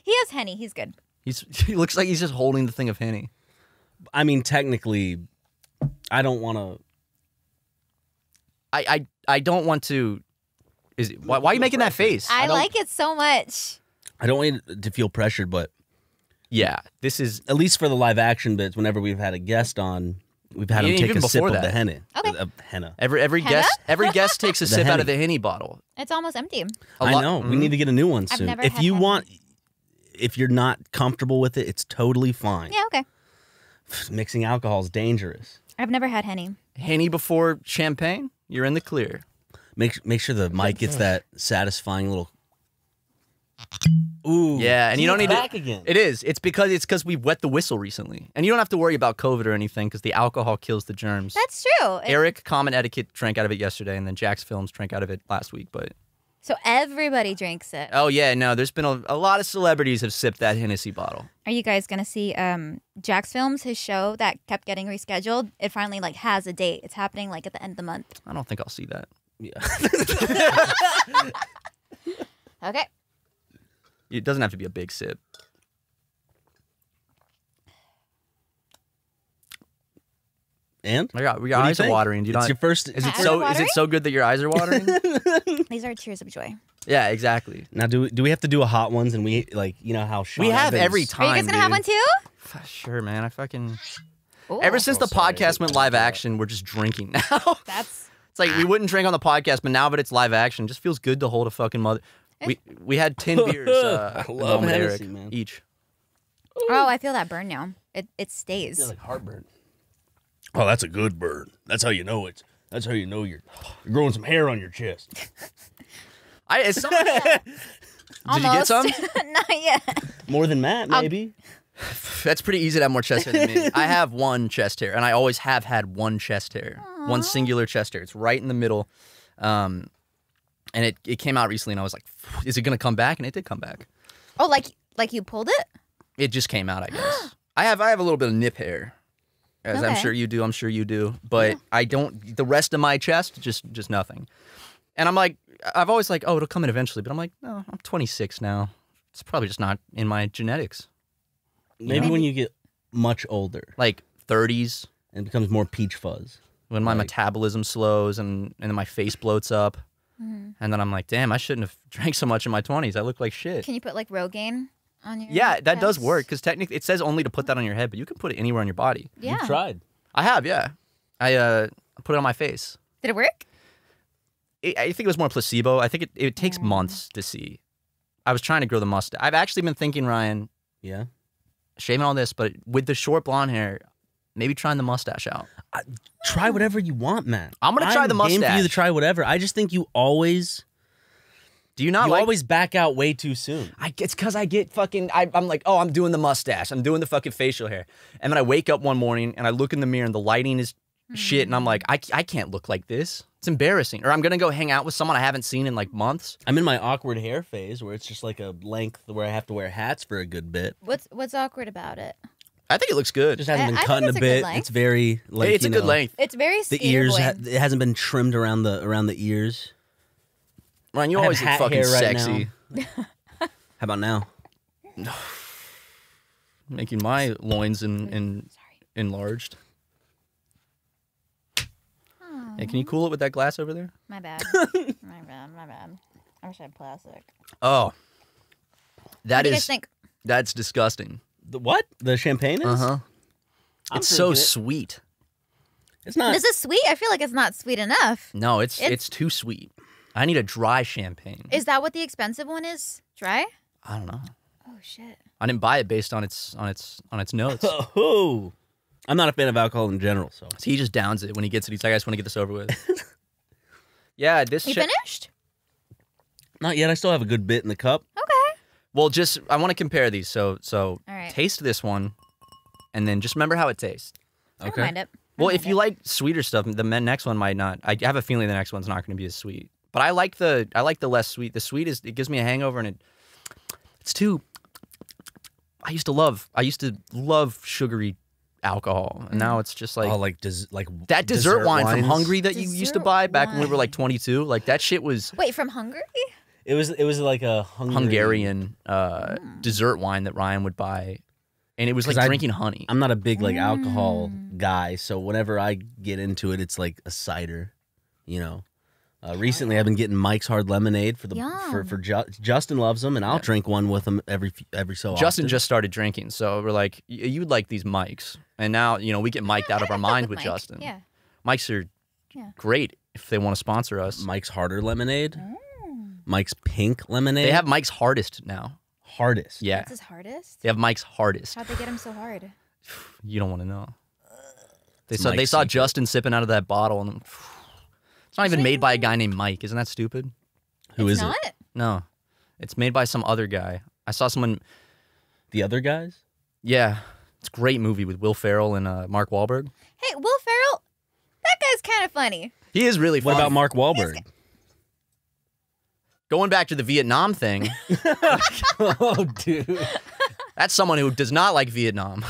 He has henny. He's good. He's *laughs* he looks like he's just holding the thing of henny. I mean, technically, I don't want to. I I I don't want to. Is it, why, why are you making that face? I, don't- like it so much. I don't want you to feel pressured, but yeah, this is at least for the live action bits, whenever we've had a guest on, we've had him take a sip before of the henna. Okay. Henna. every every Henna? guest every *laughs* guest takes a The sip out of the henny bottle. It's almost empty. A I lot- know. We Mhm. need to get a new one I've soon. never if had you henna. want, if you're not comfortable with it, it's totally fine. Yeah. Okay. *sighs* Mixing alcohol is dangerous. I've never had henny. henny before champagne. You're in the clear. Make make sure the mic gets that satisfying little. Ooh. Yeah, and you don't it's need to- back again. It is. It's because it's because we wet the whistle recently, and you don't have to worry about COVID or anything because the alcohol kills the germs. That's true. It- Eric, Common Etiquette, drank out of it yesterday, and then JacksFilms drank out of it last week. But so everybody drinks it. oh yeah, no, there's been a, a lot of celebrities have sipped that Hennessy bottle. Are you guys gonna see um JacksFilms, his show that kept getting rescheduled? It finally like has a date. It's happening like at the end of the month. I don't think I'll see that. Yeah. *laughs* *laughs* Okay. It doesn't have to be a big sip. and My God, your What eyes are watering. Do you it's not? your first. is it My eyes are so? Is it so good that your eyes are watering? *laughs* *laughs* These are tears of joy. yeah, exactly. Now, do we, do we have to do a hot ones? And we like you know how Sean We have Evans- every Are time. you guys gonna have one too? Sure, man. I fucking. Ooh, Ever since the Oh, sorry. podcast went live action, we're just drinking *laughs* now. that's It's like we ah. wouldn't drink on the podcast, but now that it's live action, it just feels good to hold a fucking mother. We we had ten *laughs* beers. Uh, I love Hennessy, Eric, man. each. oh, I feel that burn now. It it Feels stays. like heartburn. Oh, that's a good burn. That's how you know it. That's how you know you're you're growing some hair on your chest. I it's some, *laughs* did you get some? *laughs* Not yet. More than Matt, maybe. *sighs* That's pretty easy to have more chest hair than me. I have one chest hair, and I always have had one chest hair, one singular chest hair. It's right in the middle, um, and it it came out recently, and I was like, "Is it gonna come back?" And it did come back. Oh, like like you pulled it? It just came out, I *gasps* guess. I have I have a little bit of nip hair, as I'm sure you do. I'm sure you do, but I don't. The rest of my chest, just just nothing. And I'm like, I've always like, oh, it'll come in eventually, but I'm like, no, I'm 26 now. It's probably just not in my genetics. Maybe when you get much older. Like 30s, and it becomes more peach fuzz. when my Like- metabolism slows and and then my face bloats up, Mm-hmm. and then I'm like, damn, I shouldn't have *laughs* drank so much in my 20s. I look like shit. Can you put like Rogaine on your? Yeah, that does work because technically it says only to put that on your head, but you can put it anywhere on your body. Yeah. You tried. I have, yeah. I uh put it on my face. Did it work? it, I think it was more placebo. I think it, it takes Mm. months to see. I was trying to grow the mustache. I've actually been thinking, Ryan, Yeah. shaving all this, but with the short blonde hair, maybe trying the mustache out. Try whatever you want, man. I'm gonna try the mustache. game for you to try whatever. I just think you always Do you not you like? always back out way too soon. I, it's because I get fucking. I, I'm like, oh, I'm doing the mustache. I'm doing the fucking facial hair, and then I wake up one morning and I look in the mirror and the lighting is shit, and I'm mm-hmm. like, I, I can't look like this. It's embarrassing. Or I'm gonna go hang out with someone I haven't seen in like months. I'm in my awkward hair phase where it's just like a length where I have to wear hats for a good bit. What's What's awkward about it? I think it looks good. It just hasn't I- been I think cut in a it's a good bit. length. It's very like it's a you good know, length. It's very The ears ha- it hasn't been trimmed around the around the ears. Ryan, you I have always look hat fucking hair right sexy. *laughs* How about now? *sighs* making my loins in, in enlarged. Aw, Hey, can you cool it with that glass over there? My bad. *laughs* my bad. My bad. I wish I had plastic. Oh, what that do you guys is think? that's disgusting. The what? The champagne is? Uh huh. I'm It's so it. sweet. It's not. This is sweet. I feel like it's not sweet enough. No, it's, It's- it's too sweet. I need a dry champagne. Is that what the expensive one is? Dry? I don't know. Oh shit. I didn't buy it based on its on its on its notes. *laughs* Oh, I'm not a fan of alcohol in general, so So he just downs it when he gets it. He's like, I just want to get this over with. *laughs* yeah, this. You finished? not yet. I still have a good bit in the cup. Okay. Well, just I want to compare these. So so All right. taste this one, and then just remember how it tastes. I don't mind it. Well, don't if you it. like sweeter stuff, the next one might not. I have a feeling the next one's not going to be as sweet. But I like the I like the less sweet. The sweet is it gives me a hangover and it it's too. I used to love I used to love sugary alcohol, and now it's just like oh, like des- like that dessert, wine from Hungary Hungry that you used to buy back when we were like 22. Like that shit was Wait, from Hungary? It was it was like a Hungary. Hungarian uh, Mm. dessert wine that Ryan would buy, and it was like 'Cause I- drinking honey. I'm not a big like alcohol Mm. guy, so whenever I get into it, it's like a cider, you know. Uh, recently, I've been getting Mike's Hard Lemonade for the for Yum. for Ju- Justin loves them, and I'll drink one with him every f- every so often. Justin often. just started drinking, so we're like, "Y- you'd like these mics, and now you know we get mic'd out of our *laughs* mind with Mike. Justin. Yeah. Mics are Yeah. great if they want to sponsor us. Mike's Harder Lemonade, Mm. Mike's Pink Lemonade. They have Mike's hardest now. hardest. Yeah, That's his hardest? they have Mike's hardest. How'd they get him so hard? *sighs* You don't want to know. *sighs* They It's saw they Mike's saw secret. Justin sipping out of that bottle, and *sighs* it's not even made by a guy named Mike. Isn't that stupid? Who it's is not? it? No, it's made by some other guy. I saw someone. The other guys? Yeah, it's a great movie with Will Ferrell and uh, Mark Wahlberg. Hey, Will Ferrell, that guy's kind of funny. He is really What funny. about Mark Wahlberg? Going back to the Vietnam thing, *laughs* oh, dude. that's someone who does not like Vietnam.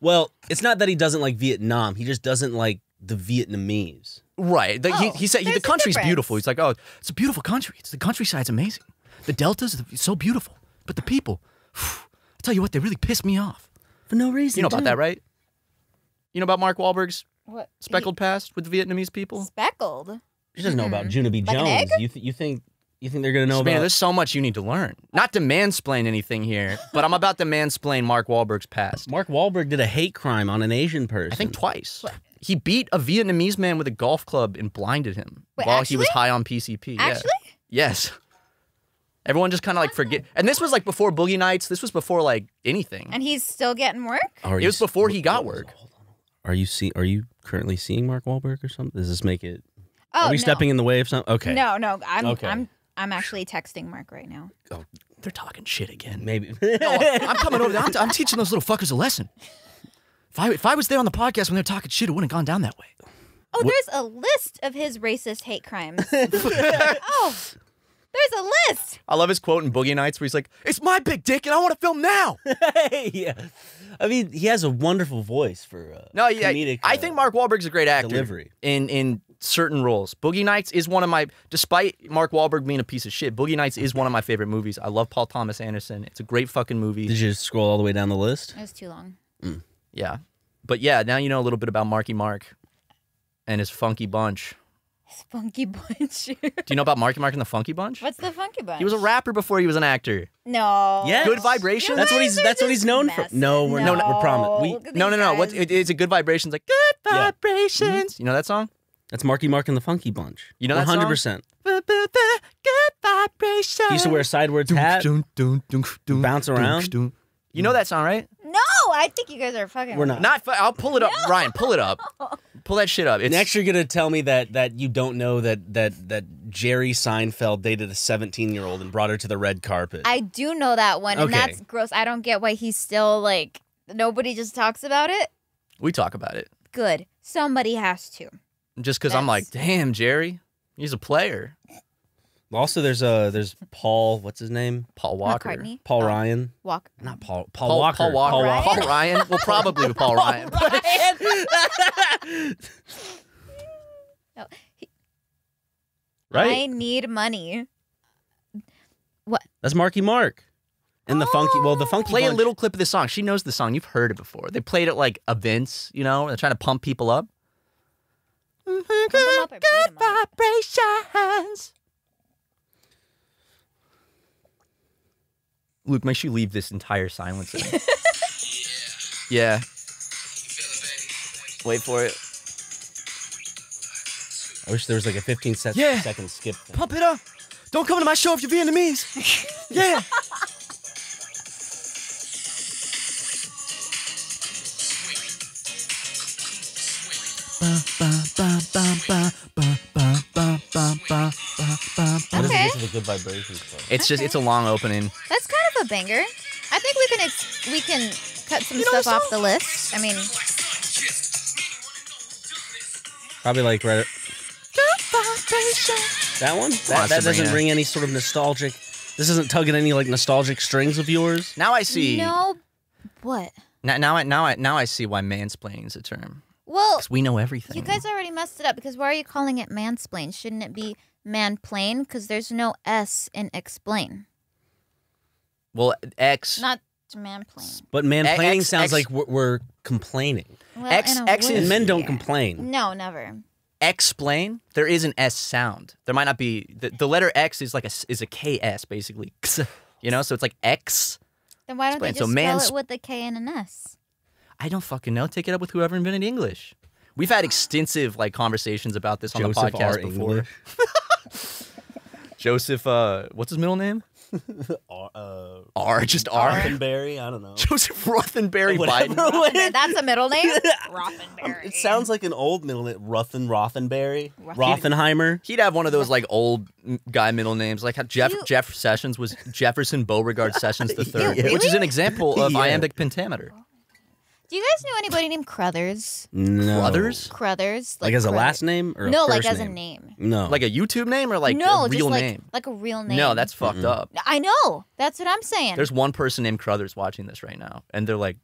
Well, it's not that he doesn't like Vietnam. He just doesn't like the Vietnamese. Right. The, he, Oh, he said the there's a country's difference. beautiful. He's like, oh, it's a beautiful country. It's the countryside's amazing. The deltas are so beautiful, but the people, I tell you what, they really piss me off. For no reason. You know about too. that, right? You know about Mark Wahlberg's What? speckled past with the Vietnamese people? Speckled. She doesn't know about Junie B. Like an Jones. egg? You, th- you think you think they're gonna know Savannah, about? there's so much you need to learn. Not to mansplain anything here, but I'm about to mansplain Mark Wahlberg's past. Mark Wahlberg did a hate crime on an Asian person. I think twice. He beat a Vietnamese man with a golf club and blinded him Wait, while he was high on PCP. Yeah. Actually? Yes. Everyone just kind of like forget. And this was like before Boogie Nights. This was before like anything. And he's still getting work? Are It was s- before he got work. Are you see? Are you currently seeing Mark Wahlberg or something? Does this make it? Oh, are we no. stepping in the way of something? Okay. No, no. I'm, Okay. I'm, I'm actually texting Mark right now. Oh, They're talking shit again. Maybe. I'm *laughs* coming over there. I'm, I'm teaching those little fuckers a lesson. If I, if I was there on the podcast when they're talking shit, it wouldn't have gone down that way. Oh, there's a list of his racist hate crimes. *laughs* oh, there's a list. I love his quote in Boogie Nights where he's like, "It's my big dick and I want to film now." *laughs* yeah. I mean, he has a wonderful voice for. Uh, No, yeah, comedic, I uh, think Mark Wahlberg's a great actor. delivery. in in certain roles. Boogie Nights is one of my, despite Mark Wahlberg being a piece of shit, Boogie Nights is one of my favorite movies. I love Paul Thomas Anderson. It's a great fucking movie. Did you scroll all the way down the list? It was too long. yeah, but yeah, now you know a little bit about Marky Mark and his Funky Bunch. Funky Bunch. *laughs* Do you know about Marky Mark and the Funky Bunch? What's the Funky Bunch? He was a rapper before he was an actor. No. Yes. Good Vibrations? That's what he's. That's what he's just known for. No, we're No, not. We're promised. We. No, no, no. What it, it's a good vibrations like good Yeah. Mm-hmm. vibrations. You know that song? That's Marky Mark and the Funky Bunch. You know that hundred percent. Good vibrations. He used to wear a sideways hat. bounce around. You know that song, right? No, I think you guys are fucking. We're not. Not. fu- I'll pull it up. Ryan, pull it up. *laughs* Pull that shit up. It's Next, you're gonna tell me that that you don't know that that that Jerry Seinfeld dated a 17 year old and brought her to the red carpet. I do know that one, and Okay. that's gross. I don't get why he's still like. Nobody just talks about it. we talk about it Good. Somebody has to. Just because I'm like, damn, Jerry, he's a player. also, there's a there's Paul. What's his name? Paul Walker. McCartney. Paul Oh, Ryan. Walk. Not Paul. Paul, Paul Walker. Paul Walker. Paul Ryan? Paul Ryan. Well, probably with Paul Ryan. No, *laughs* *laughs* oh, he- Right. I need money. What? That's Marky Mark. And the funky. Well, the oh. funky. Play a Bunch- little clip of this song. She knows the song. You've heard it before. They played it like events, you know, they're trying to pump people up. Them up or beat 'em vibrations. Luke, make sure you leave this entire silence in. *laughs* yeah. Wait for it. I wish there was like a 15 sec- Yeah. second skip. thing. Pump it up. Don't come to my show if you're Vietnamese. *laughs* yeah. What does it Okay. get to good vibrations part? It's just it's a long opening. That's kind of a banger. I think we can ex- we can cut some You stuff off the list. I mean, Probably like right. That one? That, that doesn't Sabrina. ring any sort of nostalgic. This isn't tugging any like nostalgic strings of yours. Now I see. no. What? Now, now I now I now I see why mansplaining is a term. Well, 'Cause we know everything. you guys already messed it up because why are you calling it mansplain? Shouldn't it be manplain? Because there's no s in explain. well, X Not manplain. But mansplaining X- sounds X- like we're, we're complaining. Well, X- in a X way, And men don't yeah. complain. No, never. explain. There is an S sound. There might not be the, the letter X is like a is a KS basically. *laughs* You know, so it's like X. Then why don't they Explain. just So spell mans- it with a K and an S? I don't fucking know. Take it up with whoever invented English. We've had extensive like conversations about this on the podcast R. before. *laughs* Joseph, uh, what's his middle name? *laughs* R- uh, R, just R. Rothenberry? I don't know. *laughs* Joseph Rothenberry Whatever. Biden. Rothenberry. That's a middle name. Um, Rothenberry. It sounds like an old middle name. Rothen Rothenberry. Rothen- Rothenheimer. He'd have one of those like old guy middle names, like how Jeff You- Jeff Sessions was Jefferson Beauregard Sessions the third, Yeah. which is an example of Yeah. iambic pentameter. Do you guys know anybody named Crothers? No. Brothers, Crothers. Like, as a Crothers. last name or a No, like first as a name? name. No. like a YouTube name or like no, a real just like, name? like a real name. No, that's fucked up. I know. That's what I'm saying. There's one person named Crothers watching this right now, and they're like,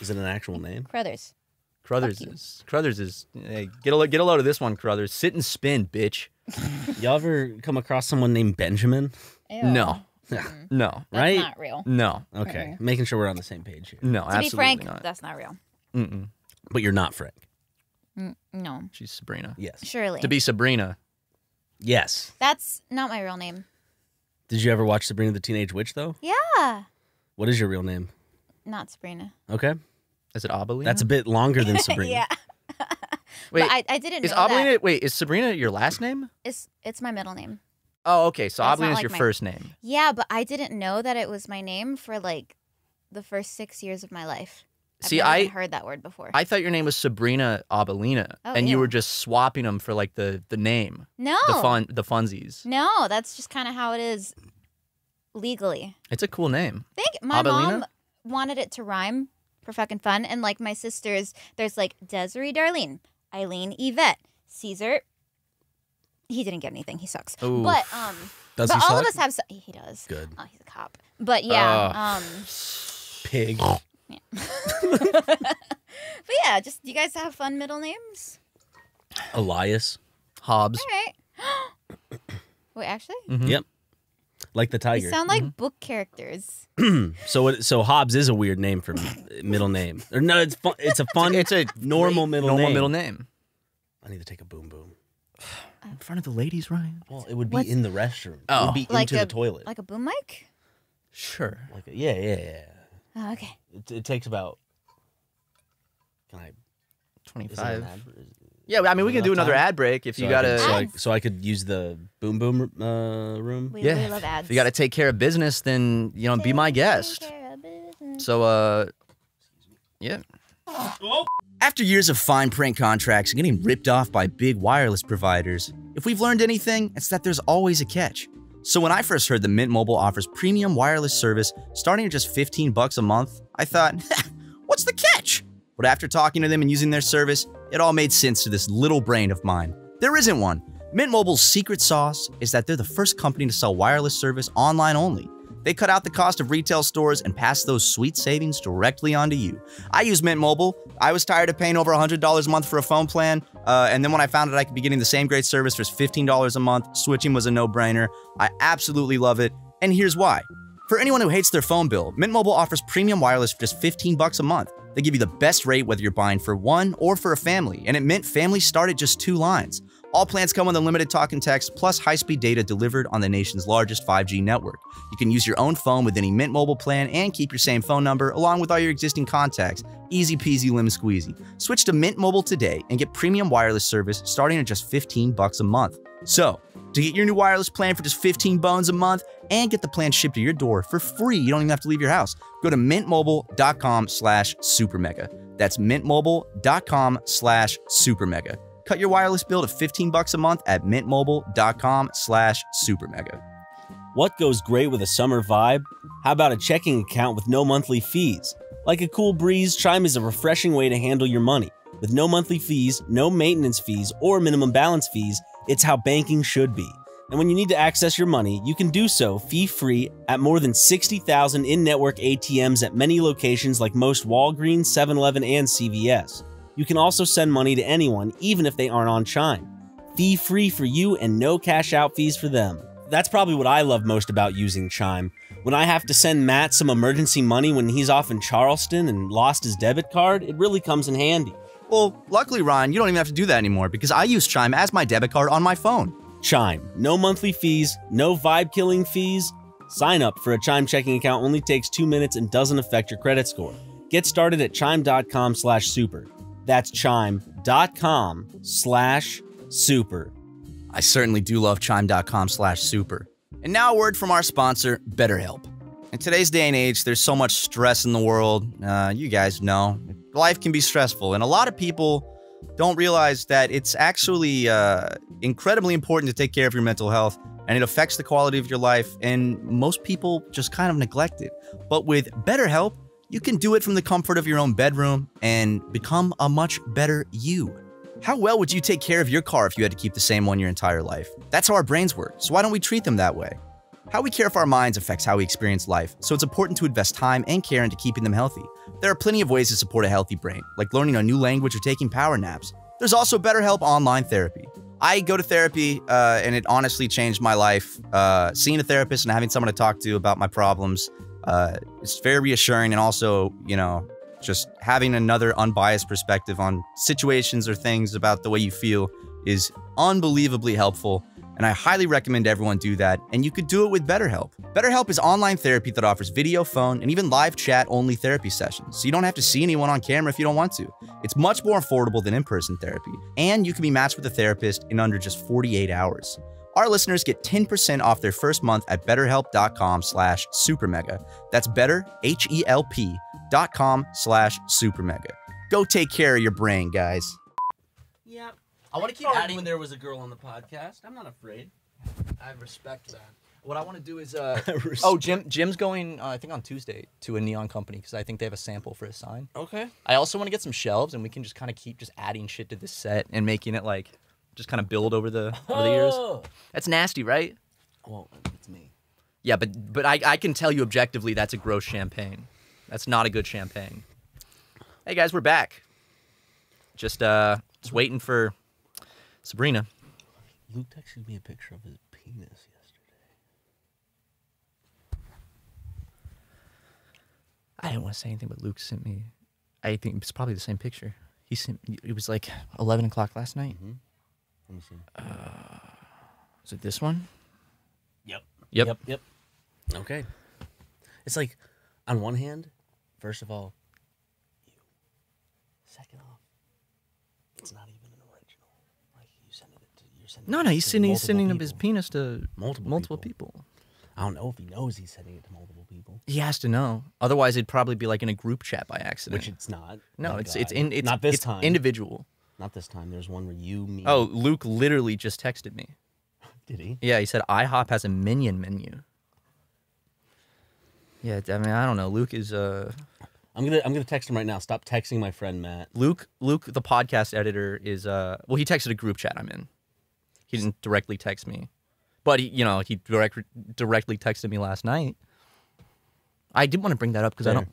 Is it an actual name? Crothers. Crothers you. is Crothers is hey, get a get a load of this one, Crothers. Sit and spin, bitch. *laughs* Y'all ever come across someone named Benjamin? Ew. No, Yeah. no, That's Right? not real. no, Okay. Making sure we're on the same page here. no. To absolutely be frank, not. that's not real. Mm-mm. But you're not Frank. Mm, no, She's Sabrina. Yes. surely. To be Sabrina, Yes. That's not my real name. Did you ever watch Sabrina the Teenage Witch though? Yeah. What is your real name? Not Sabrina. Okay. is it Abelina? That's a bit longer than *laughs* Sabrina. yeah. *laughs* Wait, but I, I didn't is know that. Wait, is Sabrina your last name? It's, it's my middle name. Oh, okay. So That's is like your my- first name. Yeah, but I didn't know that it was my name for like the first six years of my life. I've See, never I heard that word before. I thought your name was Sabrina Abelina, Oh, and you ew. were just swapping them for like the the name, no. the fun, the funsies. No, that's just kind of how it is legally. It's a cool name. I think my Abelina? mom wanted it to rhyme for fucking fun. And like my sisters, there's like Desiree Darlene, Eileen Yvette, Caesar. He didn't get anything. He sucks. Ooh. But um, Does but he all suck? of us have. So- he does. Good. Oh, he's a cop. But yeah. um. Pig. *laughs* But yeah, just you guys have fun middle names. Elias. Hobbs. All right. *gasps* Wait, actually, Mhm. Yep. like the You tiger. sound like book characters. *clears throat* so it, so Hobbs is a weird name for m- middle name. Or no, it's fun, it's a fun. It's a normal middle normal name. middle name. I need to take a boom boom. *sighs* *sighs* In front of the ladies, Ryan. Well, it would be What's- in the restroom. It Oh. would be Like into a the toilet. Like a boom mic? Sure. Like a- yeah, yeah, yeah. Oh, okay. It, it takes about. Can I? Is it an 25. ad? Yeah, I mean, we can do Enough another time? ad break if So you I gotta. could- so, I, Ads. so I could use the boom boom uh, room. We, yeah, we love ads. if you gotta take care of business, then you know, be my guest. So, uh, yeah. After years of fine print contracts and getting ripped off by big wireless providers, if we've learned anything, it's that there's always a catch. So when I first heard that Mint Mobile offers premium wireless service starting at just 15 bucks a month, I thought, *laughs* what's the catch? But after talking to them and using their service, it all made sense to this little brain of mine. There isn't one. Mint Mobile's secret sauce is that they're the first company to sell wireless service online only. They cut out the cost of retail stores and pass those sweet savings directly onto you. I use Mint Mobile. I was tired of paying over $100 a month for a phone plan. Uh, and then when I found out I could be getting the same great service for just $15 a month, switching was a no brainer. I absolutely love it. And here's why. For anyone who hates their phone bill, Mint Mobile offers premium wireless for just 15 bucks a month. They give you the best rate whether you're buying for one or for a family, and at Mint, families start at just two lines. All plans come with unlimited talk and text, plus high-speed data delivered on the nation's largest 5G network. You can use your own phone with any Mint Mobile plan and keep your same phone number along with all your existing contacts. Easy peasy lemon squeezy. Switch to Mint Mobile today and get premium wireless service starting at just 15 bucks a month. So, to get your new wireless plan for just 15 bones a month and get the plan shipped to your door for free, you don't even have to leave your house. Go to mintmobile.com slash supermega. That's mintmobile.com slash supermega. Cut your wireless bill to 15 bucks a month at mintmobile.com slash supermega. What goes great with a summer vibe? How about a checking account with no monthly fees? Like a cool breeze, Chime is a refreshing way to handle your money. With no monthly fees, no maintenance fees, or minimum balance fees, it's how banking should be. And when you need to access your money, you can do so fee free at more than 60,000 in network ATMs at many locations like most Walgreens, 7 Eleven, and CVS. You can also send money to anyone, even if they aren't on Chime. Fee free for you and no cash out fees for them. That's probably what I love most about using Chime. When I have to send Matt some emergency money when he's off in Charleston and lost his debit card, it really comes in handy. Well, luckily, Ryan, you don't even have to do that anymore because I use Chime as my debit card on my phone. Chime. No monthly fees, no vibe killing fees. Sign up for a Chime checking account only takes two minutes and doesn't affect your credit score. Get started at chime.com slash super. That's chime.com slash super. I certainly do love chime.com slash super. And now a word from our sponsor, BetterHelp. In today's day and age, there's so much stress in the world. Uh, you guys know life can be stressful, and a lot of people don't realize that it's actually uh, incredibly important to take care of your mental health, and it affects the quality of your life. And most people just kind of neglect it. But with BetterHelp, you can do it from the comfort of your own bedroom and become a much better you. How well would you take care of your car if you had to keep the same one your entire life? That's how our brains work, so why don't we treat them that way? How we care for our minds affects how we experience life, so it's important to invest time and care into keeping them healthy. There are plenty of ways to support a healthy brain, like learning a new language or taking power naps. There's also BetterHelp online therapy. I go to therapy, uh, and it honestly changed my life. Uh, seeing a therapist and having someone to talk to about my problems, uh, it's very reassuring, and also, you know, just having another unbiased perspective on situations or things about the way you feel is unbelievably helpful. And I highly recommend everyone do that. And you could do it with BetterHelp. BetterHelp is online therapy that offers video, phone, and even live chat only therapy sessions. So you don't have to see anyone on camera if you don't want to. It's much more affordable than in person therapy. And you can be matched with a therapist in under just 48 hours. Our listeners get 10% off their first month at betterhelp.com slash supermega. That's better, H-E-L-P dot com slash supermega. Go take care of your brain, guys. Yep. I want to keep Adding adding. when there was a girl on the podcast. I'm not afraid. I respect that. What I want to do is, uh, *laughs* oh, Jim, Jim's going. Uh, I think on Tuesday to a neon company because I think they have a sample for a sign. Okay. I also want to get some shelves, and we can just kind of keep just adding shit to this set and making it like just kind of build over the over the years. Oh. That's nasty, right? Well, it's me. Yeah, but but I, I can tell you objectively that's a gross champagne. That's not a good champagne. Hey guys, we're back. Just uh just waiting for Sabrina. Luke texted me a picture of his penis yesterday. I didn't want to say anything, but Luke sent me. I think it's probably the same picture. He sent. It was like eleven o'clock last night. Mm -hmm. Let me see. Uh, Was it this one? Yep. Yep. Yep. Yep. Okay. It's like, on one hand, first of all, you. Second off, it's not even an original. Like you send it to you're sending. No, no. He's sending. He's multiple sending him his penis to Multiple multiple people. people. I don't know if he knows he's sending it to multiple people, He has to know. Otherwise, it'd probably be like in a group chat by accident. which it's not. no, thank it's it's in. It's not this it's time. Individual. Not this time. There's one where you, me. Oh, Luke literally just texted me. *laughs* did he? Yeah, he said IHOP has a minion menu. Yeah, I mean, I don't know. Luke is uh I'm gonna I'm gonna text him right now. Stop texting my friend Matt. Luke Luke the podcast editor is uh well he texted a group chat I'm in. He didn't directly text me. But he you know, he direct, directly texted me last night. I did want to bring that up because I don't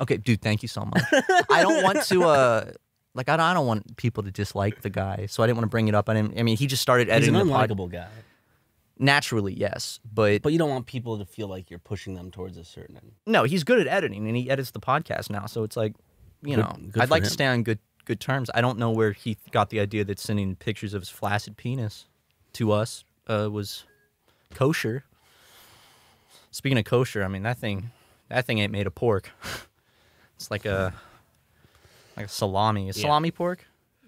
Okay, dude, thank you so much. I don't want to uh like I don't, I don't want people to dislike the guy, so I didn't want to bring it up. I didn't. I mean, he just started He's an editing the pod. unlikable guy, Naturally, yes, but but you don't want people to feel like you're pushing them towards a certain end. no, he's good at editing, and he edits the podcast now. So it's like, you Good- know, good I'd like to stay on good good terms. I don't know where he got the idea that sending pictures of his flaccid penis to us uh, was kosher. Speaking of kosher, I mean that thing, that thing ain't made of pork. *laughs* it's like a like a salami. Is Yeah. salami pork?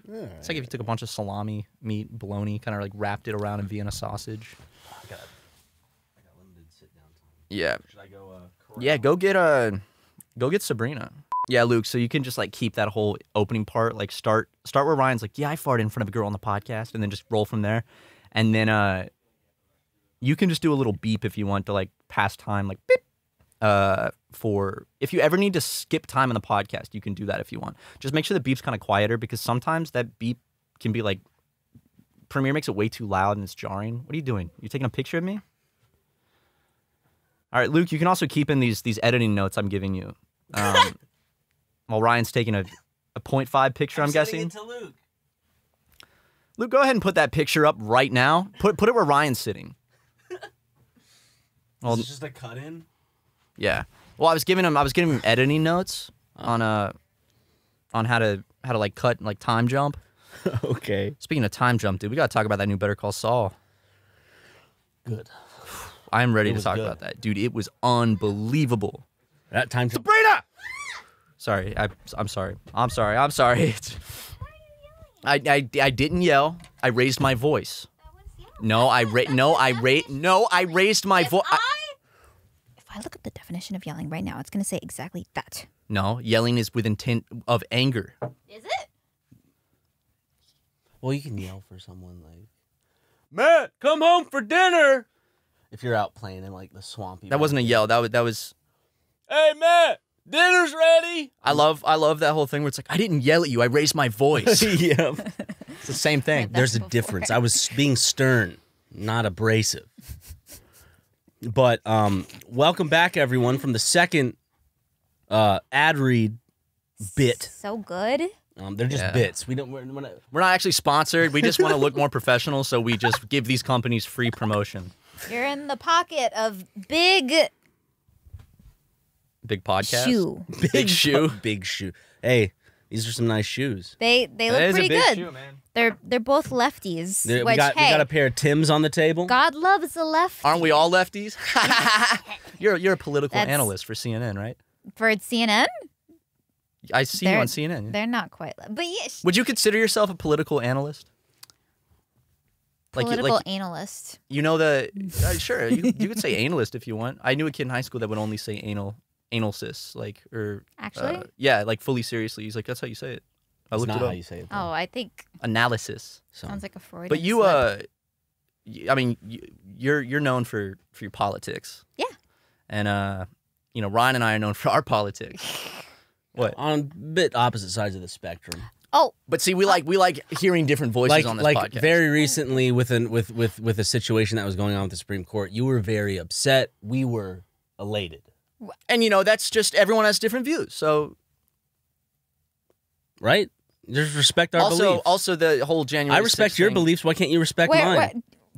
It's like if you took a bunch of salami meat, bologna, kind of like wrapped it around in Vienna sausage. I got, I got limited sit down time. Yeah, Should I go? Uh, Yeah, go get a, go get Sabrina. Yeah, Luke, so you can just like keep that whole opening part, like start start where Ryan's like, Yeah, I farted in front of a girl on the podcast, and then just roll from there. And then uh you can just do a little beep if you want to like pass time, like beep. Uh for if you ever need to skip time in the podcast, you can do that if you want. Just make sure the beep's kind of quieter because sometimes that beep can be like Premiere makes it way too loud and it's jarring. What are you doing? You taking a picture of me? All right, Luke, you can also keep in these these editing notes I'm giving you. Um, *laughs* while Ryan's taking a, a 0.5 picture, I'm, guessing. to Luke. Luke, go ahead and put that picture up right now. Put put it where Ryan's sitting. *laughs* Well, Is this just a cut in? Yeah. Well, I was giving him I was giving him editing notes on uh on how to how to like cut like time jump. *laughs* okay. Speaking of time jump, dude, we got to talk about that new Better Call Saul. Good. *sighs* I'm ready It to was talk good. about that, dude. It was unbelievable. That time. To- Sabrina. Sorry, I, I'm sorry. I'm sorry. I'm sorry. *laughs* It's- I, I, I didn't yell. I raised my voice. No, I ra- no, I ra- no, I raised my voice. If I look up the definition of yelling right now, it's gonna say exactly that. No, yelling is with intent of anger. Is it? well, you can yell for someone like, Matt, come home for dinner. If you're out playing in like the swampy. That wasn't a yell. That was that was. Hey, Matt, dinner's ready. I love I love that whole thing where it's like I didn't yell at you. I raised my voice. *laughs* yeah. it's the same thing. There's a before. difference. I was being stern, not abrasive. But um, welcome back, everyone, from the second uh, ad read bit. So good. Um, they're just Yeah. bits. We don't. We're, we're not, We're not actually sponsored. We just want to look more professional, so we just give these companies free promotion. You're in the pocket of big Big podcast. shoe. Big shoe. Big shoe. Hey, these are some nice shoes. They they look is a pretty big good. shoe, man. They're they're both lefties. There- which we got hey, we got a pair of Tims on the table. God loves the left. Aren't we all lefties? *laughs* *laughs* you're you're a political That's- analyst for CNN, right? for CNN? I see you They're- on CNN. They're not quite, le- but yes, Would you consider yourself a political analyst? Like, you- political like analyst. you know the *laughs* uh, sure you you could say analyst if you want. I knew a kid in high school that would only say anal anal cis like or Actually, uh, yeah like fully seriously. He's like that's how you say it. I That's looked not it how up. you say it. though. oh, I think Analysis. So, sounds like a Freudian. But you slip. uh, I mean you're you're known for for your politics. Yeah. And uh, you know Ryan and I are known for our politics. *laughs* What? on bit opposite sides of the spectrum. oh, But see, we like we like hearing different voices like on this like podcast. very recently with an with with with a situation that was going on with the Supreme Court, you were very upset. We were elated, and you know that's just everyone has different views. So right? Just respect our also beliefs. also the whole January. I respect 6th your thing- beliefs. Why can't you respect where, mine? where,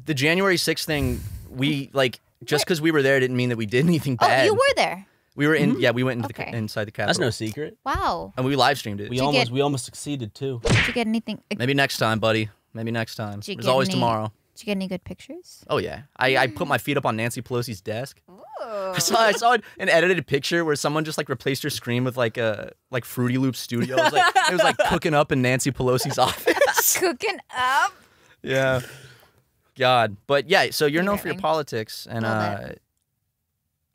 The January 6th thing, we like just because we were there didn't mean that we did anything oh, bad. you were there. We were in. Mm-hmm. Yeah, we went into Okay. ca- inside the Capitol. That's no secret. Wow. And we live streamed it. We you almost get- we almost succeeded too. Did you get anything? Uh, Maybe next time, buddy. Maybe next time. There's always any- tomorrow. You get any good pictures? Oh yeah. I, I put my feet up on Nancy Pelosi's desk. I saw I saw an edited picture where someone just like replaced her screen with like a like Fruity Loop Studio. It was like, it was like cooking up in Nancy Pelosi's *laughs* office. *laughs* Cooking up. yeah. God. But yeah, so you're known for your politics and uh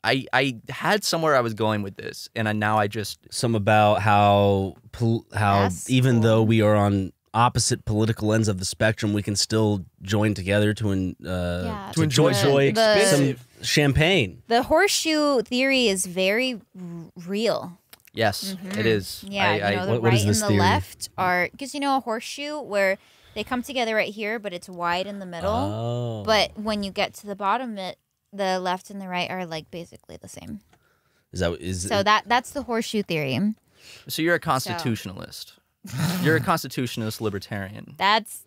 I I had somewhere I was going with this and I, now I just Some about how pol- how That's even cool. though we are on opposite political ends of the spectrum, we can still join together to en- uh, Yeah, to to enjoy, enjoy the- some champagne. The horseshoe theory is very r- real. yes, it is. Yeah, I, you I, know, the What- what is right and the theory? left are because you know a horseshoe where they come together right here, but it's wide in the middle. Oh. But when you get to the bottom, it the left and the right are like basically the same. is that is So that that's the horseshoe theory. so you're a constitutionalist. You're a constitutionalist libertarian. That's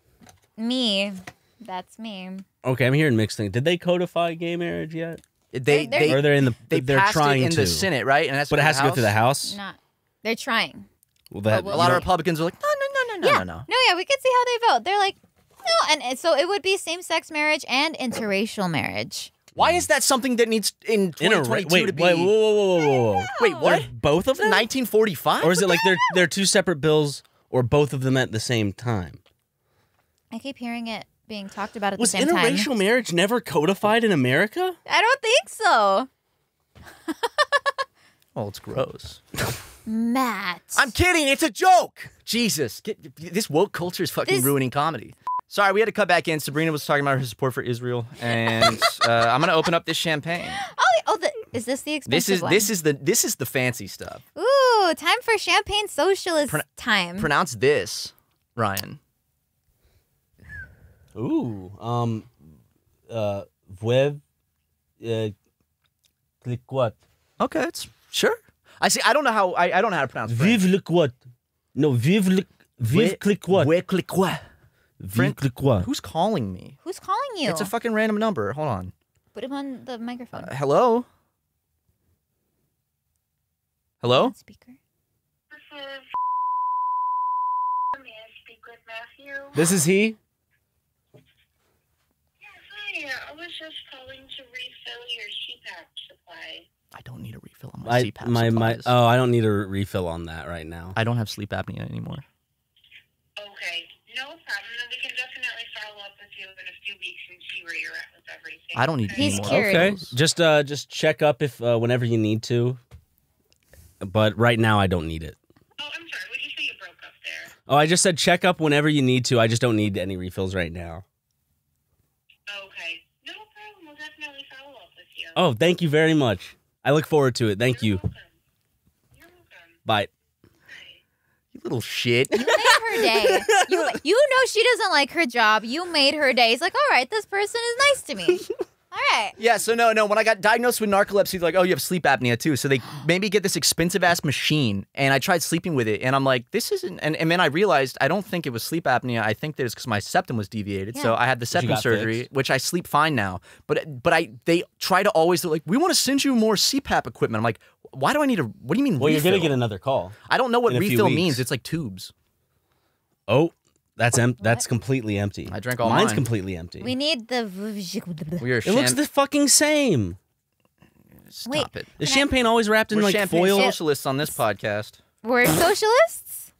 me. That's me. okay? I'm hearing mixed things. Did they codify gay marriage yet? They they're- they or they're in the they they're trying it in to the Senate, right? And that's but it has to go through the House. Not. They're trying. Well, that, But A lot you of Republicans are like, no, no, no, no, yeah. no, no, no. No, yeah, we could see how they vote. They're like, no, and and so it would be same-sex marriage and interracial marriage. Why is that something that needs in in a 2022 wait, to be? wait, whoa, whoa, whoa, whoa, whoa. Wait, what? They're both of them, 1945? or is it like they're they're two separate bills, or both of them at the same time? I keep hearing it being talked about at Was the same time. interracial marriage never codified in America? I don't think so. *laughs* well, it's gross. Matt. I'm kidding. It's a joke. Jesus, get, this woke culture is fucking This- ruining comedy. Sorry, we had to cut back in. Sabrina was talking about her support for Israel, and uh, I'm gonna open up this champagne. *gasps* Oh, oh, the, is this the expensive This is one? this is the this is the fancy stuff. Ooh, time for champagne socialist Pro- time. Pronounce this, Ryan. Ooh, um, uh, Veuve, uh, click what? Okay, it's sure. I see. I don't know how. I, I don't know how to pronounce. French. Vive le quoi? No, vive le, vive Ouais- click what? ouais, click quoi? Vive French- click? Who's calling me? Who's calling you? It's a fucking random number. Hold on. Put him on the microphone. Uh, hello. Hello. Speaker. This is. May I speak with Matthew? This is he. Yes, hi. I was just calling to refill your CPAP supply. I don't need a refill on my I, CPAP my my. Oh, I don't need a refill on that right now. I don't have sleep apnea anymore. Okay, no problem. Then we can definitely follow up with you in a few weeks and see where you're at with everything. I don't need okay? He's any more. cured. Okay, just uh, just check up if uh, whenever you need to. But right now, I don't need it. Oh, I'm sorry. Would you say you broke up there? Oh, I just said check up whenever you need to. I just don't need any refills right now. Okay, no problem. We'll definitely follow up with you. Oh, thank you very much. I look forward to it. Thank You're you. welcome. You're welcome. Bye. Bye. You little shit. *laughs* You her day. You *laughs* you know she doesn't like her job. You made her day. It's like, all right, this person is nice to me. *laughs* All right. yeah. So no, no. When I got diagnosed with narcolepsy, they're like, oh, you have sleep apnea too. So they *gasps* made me get this expensive ass machine, and I tried sleeping with it, and I'm like, this isn't. And, and then I realized I don't think it was sleep apnea. I think that it's because my septum was deviated. So I had the septum surgery, fixed. which I sleep fine now. But but I they try to always they're like, we want to send you more CPAP equipment. I'm like, why do I need a? What do you mean? Well, you're gonna get another call. I don't know what in a few refill means. It's like tubes. Oh, that's em- that's completely empty. I drank all Mine's mine. completely empty. We need the. We are it looks the fucking same. Stop Wait. it. Is Can I- champagne always wrapped in We're like champagne foil? socialists on this podcast. We're *clears throat* socialists.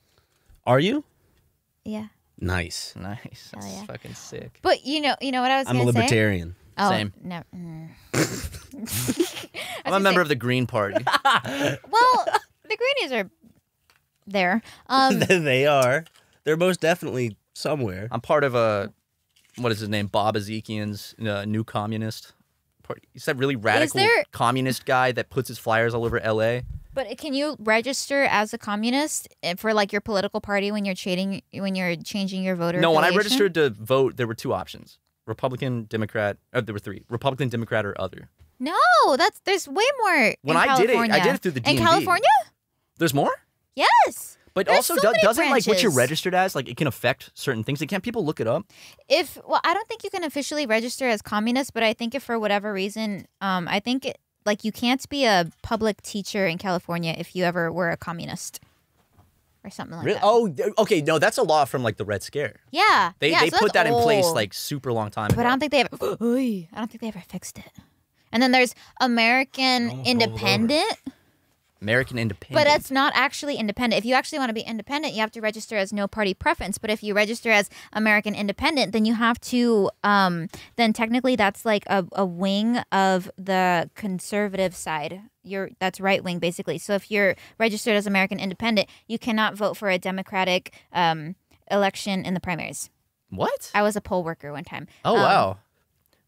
Are you? Yeah, Nice. Nice. That's yeah. fucking sick. but you know, you know what I was I'm a gonna say. libertarian. Oh, Same. No. mm. *laughs* I'm a member of the Green Party. *laughs* Well, the greenies are there. *laughs* Um, they are. They're most definitely somewhere. I'm part of a what is his name? Bob Ezekian's uh, New Communist Party. He's that really radical there- communist guy that puts his flyers all over L.A. but can you register as a communist eh, for like your political party when you're changing when you're changing your voter? No, when I registered to vote, there were two options: Republican, Democrat. Uh, there were three: Republican, Democrat, or other. No, that's there's way more. When in I did it, I did it through the DMV. In California, There's more. yes. But There's also, so do- many doesn't like what you're registered as like it can affect certain things? Like, can't people look it up? If well, I don't think you can officially register as communist, but I think if for whatever reason, um, I think it, like you can't be a public teacher in California if you ever were a communist or something like Really? that. Oh, okay. No, that's a law from like the Red Scare. yeah, They yeah, they so put that that's in place like super long time But ago. I don't think they ever. *gasps* I don't think they ever fixed it. And then there's American Almost. Independent, American Independent. but that's not actually independent. If you actually want to be independent, you have to register as no party preference. But if you register as American Independent, then you have to. Um, then technically, that's like a, a wing of the conservative side. You're that's right wing basically. So if you're registered as American Independent, you cannot vote for a Democratic um, election in the primaries. what? I was a poll worker one time. Oh Um, wow.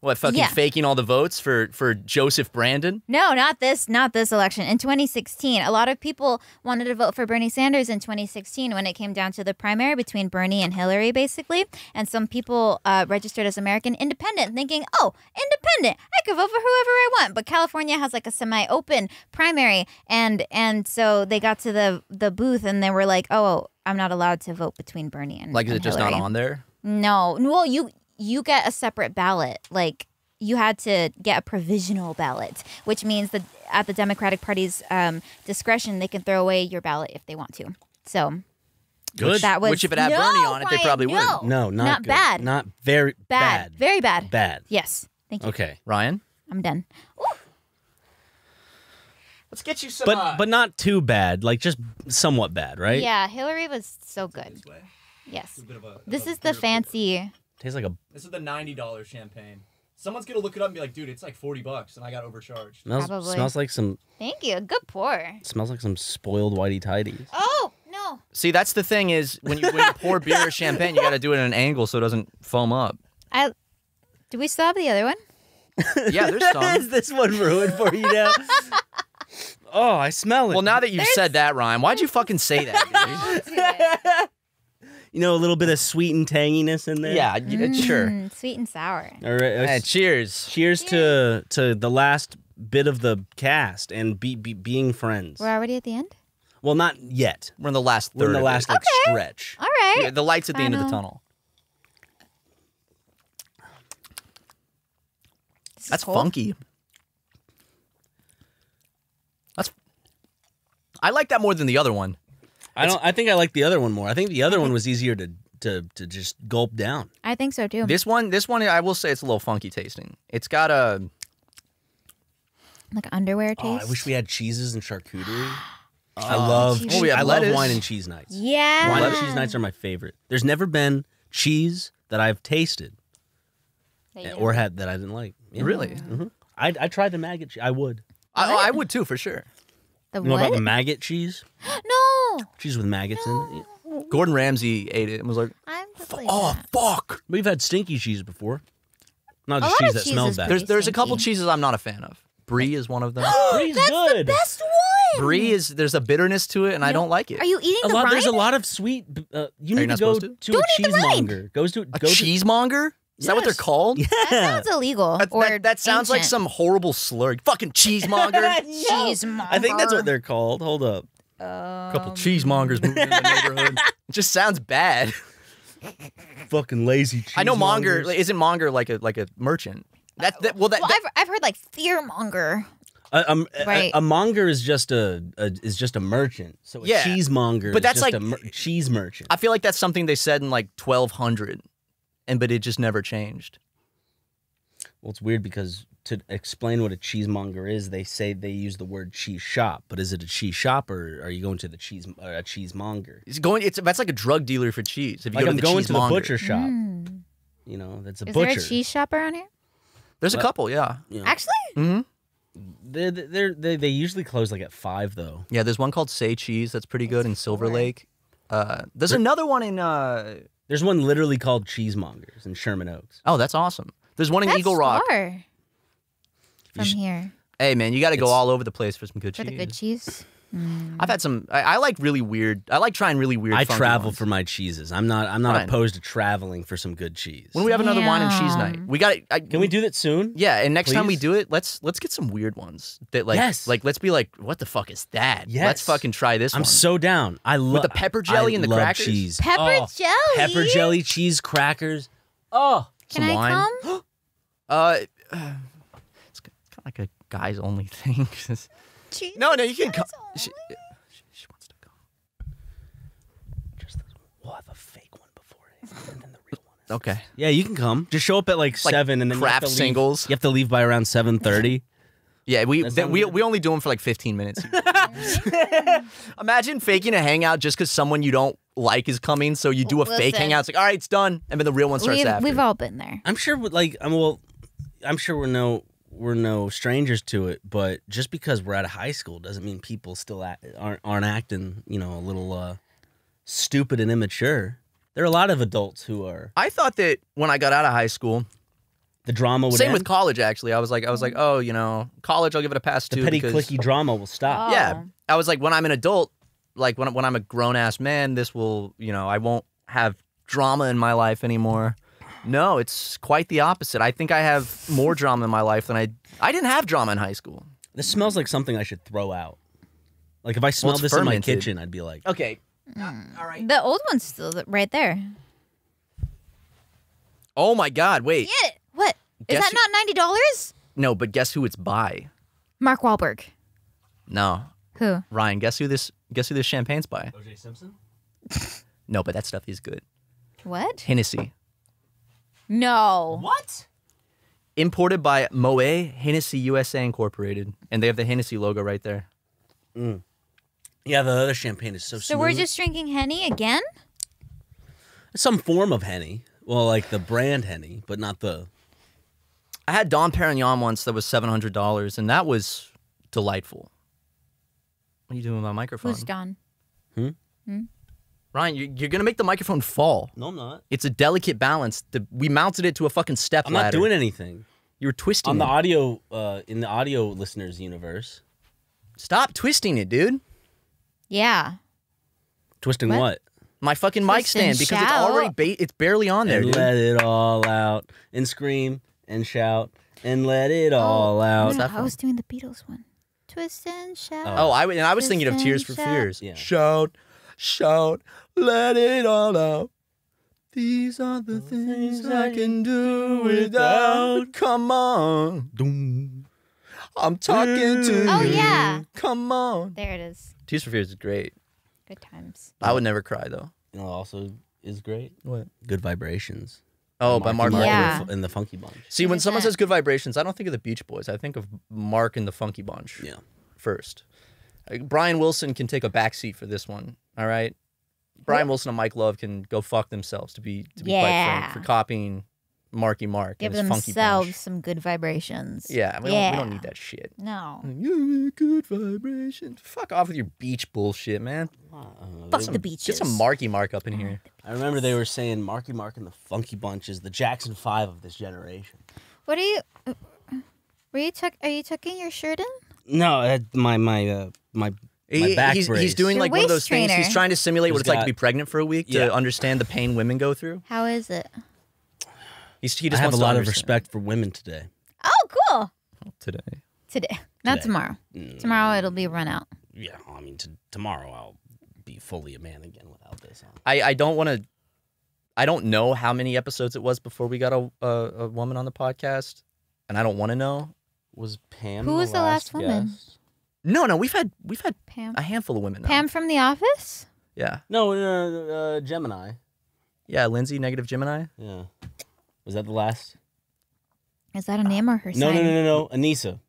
What fucking yeah. faking all the votes for for Joseph Brandon? No, not this, not this election. In 2016, a lot of people wanted to vote for Bernie Sanders in 2016 when it came down to the primary between Bernie and Hillary, basically. And some people uh, registered as American Independent, thinking, "Oh, independent, I could vote for whoever I want." But California has like a semi-open primary, and and so they got to the the booth and they were like, "Oh, I'm not allowed to vote between Bernie and Like, is and it just not on there? No, well, you you get a separate ballot. Like you had to get a provisional ballot, which means that at the Democratic Party's um, discretion, they can throw away your ballot if they want to. So Good. that was Which if it had no, Bernie on it, they Ryan, probably would. no. no, not, not good. bad. Not very bad, bad. very bad. Bad. Yes, thank you. Okay. Ryan, I'm done. let's get you some. But but not too bad. Like just somewhat bad, right? Yeah, Hillary was so good. Yes, this is the fancy. Tastes like a This is the ninety dollars champagne. Someone's gonna look it up and be like, dude, it's like forty bucks, and I got overcharged. smells, Probably. smells like some Thank you. Good pour. smells like some spoiled whitey tidies. Oh no. See, that's the thing is when you when you pour beer or champagne, you got to do it at an angle so it doesn't foam up. I. Do we still have the other one? Yeah, there's *laughs* some. Is this one ruined for you now? *laughs* oh, I smell it. Well, now that you've said that, Ryan, why'd you fucking say that? *laughs* dude? you know a little bit of sweet and tanginess in there. yeah, y- sure. Mm, sweet and sour. All right. Hey, let's- cheers. cheers to to the last bit of the cast and be, be being friends. We're already at the end. Well, not yet. We're in the last third. We're in the last it. like stretch. All right. Yeah, the lights at the end of the tunnel. That's cold. funky. That's. I like that more than the other one. I don't. I think I like the other one more. I think the other one was easier to to to just gulp down. I think so too. This one, this one, I will say it's a little funky tasting. It's got a. like underwear Oh, taste. I wish we had cheeses and charcuterie. *gasps* I love. cheese. Oh, we have I love wine and cheese nights. Yeah. Wine and cheese nights are my favorite. There's never been cheese that I've tasted That or had that I didn't like. Yeah. Really? Mhm. I I tried the maggot. cheese. I would. I, oh, I would too, for sure. The You know about the maggot cheese? *gasps* no. Cheese with maggots in it. Yeah. Gordon Ramsay ate it and was like, I'm like "Oh that. fuck." We've had stinky cheese before. Not A just cheese that smells is bad. pretty- There's there's a couple cheeses I'm not a fan of. Brie is one of them. *gasps* Brie's That's good. the best one. Brie is there's a bitterness to it, and I You know- don't like it. Are you eating a the lot. rind? There's a lot of sweet. Uh, you Are need not to go to? to, a Don't eat cheesemonger. Goes to a go to cheesemonger? Is that what they're called? Yeah. That sounds illegal. That, or that, that sounds like some horrible slur. Fucking cheesemonger. *laughs* cheesemonger. I think that's what they're called. Hold up. Um, couple cheesemongers moving in the neighborhood. *laughs* It just sounds bad. Fucking lazy cheese. I know monger isn't monger like a like a merchant. That, that well that, Well, that- I've, I've heard like fearmonger. A, um, a- Right. a, monger is just a, a is just a merchant. So a Yeah. cheesemonger. But is that's just like- a mer- cheese merchant. I feel like that's something they said in like 1200, and but it just never changed. Well, it's weird because to explain what a cheesemonger is, they say they use the word cheese shop. But is it a cheese shop or are you going to the cheese uh, a cheesemonger? It's going. It's that's like a drug dealer for cheese. If you Like go I'm to the going to the butcher shop. Mm. You know, that's a Is butcher. there a cheese shop around here? There's a couple, yeah. You know. Actually, hmm They're, they're, they they usually close like at five though. Yeah, there's one called Say Cheese that's pretty good in Silver Lake. Uh, there's another one in. Uh, There's one literally called Cheesemongers in Sherman Oaks. oh, that's awesome. There's one in that's Eagle Rock. far from sh- here Hey man, you got to go It's- all over the place for some good for cheese. the good cheese. Mm. I've had some. I, I like really weird. I like trying really weird. I funky travel ones. for my cheeses. I'm not I'm not Fine. opposed to traveling for some good cheese. When we have another wine and cheese night, we got. I, Can we do that soon? Yeah, and next time we do it, let's let's get some weird ones that like Yes. like let's be like, what the fuck is that? Let's fucking try this I'm one. so down. I love the pepper jelly I and the love crackers? cheese. Pepper Oh, jelly. Pepper jelly, cheese, crackers. Oh, Can Some I wine. come? *gasps* Uh, *sighs* it's, it's kind of like a guys only thing. *laughs* Jeez. no, no, you can come. Guys She, she, she wants to come. Just this- we'll have a fake one before and then the real one. Okay. Yeah, you can come. Just show up at like, Like seven, and then you have craft to leave- singles. You have to leave by around seven thirty. Yeah, we That we good. we only do them for like 15 minutes. *laughs* *laughs* Imagine faking a hangout just because someone you don't like is coming. So you do a fake hangout. It's like, all right, it's done, and then the real one starts We've, after. we've all been there. I'm sure, like, I'm well, I'm sure we're no we're no strangers to it. But just because we're out of high school doesn't mean people still act, aren't aren't acting, you know, a little uh, stupid and immature. There are a lot of adults who are. I thought that when I got out of high school, The drama would same end. with college. Actually, I was like, I was like, oh, you know, college, I'll give it a pass the too. petty because, clicky drama will stop. Yeah, Oh. I was like, when I'm an adult, like when when I'm a grown ass man, this will, you know, I won't have drama in my life anymore. No, it's quite the opposite. I think I have more drama in my life than I. I didn't have drama in high school. This smells like something I should throw out. Like if I smelled it's this in my fermented. kitchen, I'd be like, Okay. Mm. all right. The old one's still th- right there. Oh my God! Wait. Get it. What? Is Guess that not ninety dollars? No, but guess who it's by? Mark Wahlberg. No, Who? Ryan. Guess who this? Guess who this champagne's by? OJ Simpson. *laughs* No, but that stuff is good. What? Hennessy, No. What? imported by Moet Hennessy USA Incorporated, and they have the Hennessy logo right there. Mm. Yeah, the other champagne is so. So we're just drinking Henny again? some form of henny. Well, like the brand henny, but not the. I had Dom Perignon once that was seven hundred dollars, and that was delightful. What are you doing with my microphone? Who's Don? Ryan, you're, you're gonna make the microphone fall. No, I'm not. It's a delicate balance. The, we mounted it to a fucking step I'm ladder. not doing anything. You were twisting On the it. audio, uh, in the audio listeners universe, Stop twisting it, dude. Yeah. twisting What? what? My fucking mic Twist and stand because it's already ba- it's barely on there, and dude. let it all out, and scream and shout, and let it all out. No, that I was doing the Beatles one. Twist and shout. Oh, I w- and I was Twist thinking of Tears for shout. Fears. Yeah. Shout, shout, let it all out. These are the things I can do without. Come on, Doom. I'm talking to Oh, you. yeah. Come on. There it is. Tears for Fears is great. Good times. I would never cry though. You know, also is great. What? Good vibrations. Oh, by Mark. Marky Mark. and Yeah. the- and the Funky Bunch. See, when someone says good vibrations, I don't think of the Beach Boys. I think of Mark and the Funky Bunch. Yeah. first. Brian Wilson can take a backseat for this one. All right. Brian Wilson and Mike Love can go fuck themselves to be to be quite frank for copying Marky Mark Give and his themselves bunch. some good vibrations. Yeah, we don't, we don't need that shit. No. You good vibrations. Fuck off with your beach bullshit, man. Uh, Fuck they- the beaches. Get some Marky Mark up in here. I remember they were saying Marky Mark and the Funky Bunch is the Jackson Five of this generation. What are you? uh, Were you tuck? Are you tucking your shirt in? No, uh, my my uh, my my back he's, brace. he's doing Your like one of waist those things. He's trying to simulate what Who's it's like to be pregnant for a week Yeah. to understand the pain women go through. How is it? He's, he I just have a wants to lot of respect for women today. Oh, cool. today. Today, not Today. tomorrow. Mm, Tomorrow it'll be run out. Yeah, I mean, t- tomorrow I'll be fully a man again without this on. I, I don't want to. I don't know how many episodes it was before we got a a, a woman on the podcast, and I don't want to know. Was Pam? Who was the last woman? guest? No, no, we've had we've had Pam. a handful of women. Now. Pam from The Office. yeah, No, uh, uh, Gemini. yeah, Lindsay, negative Gemini. Yeah, was that the last? Is that a name or her No, sign? no, no, no, no. Anisa.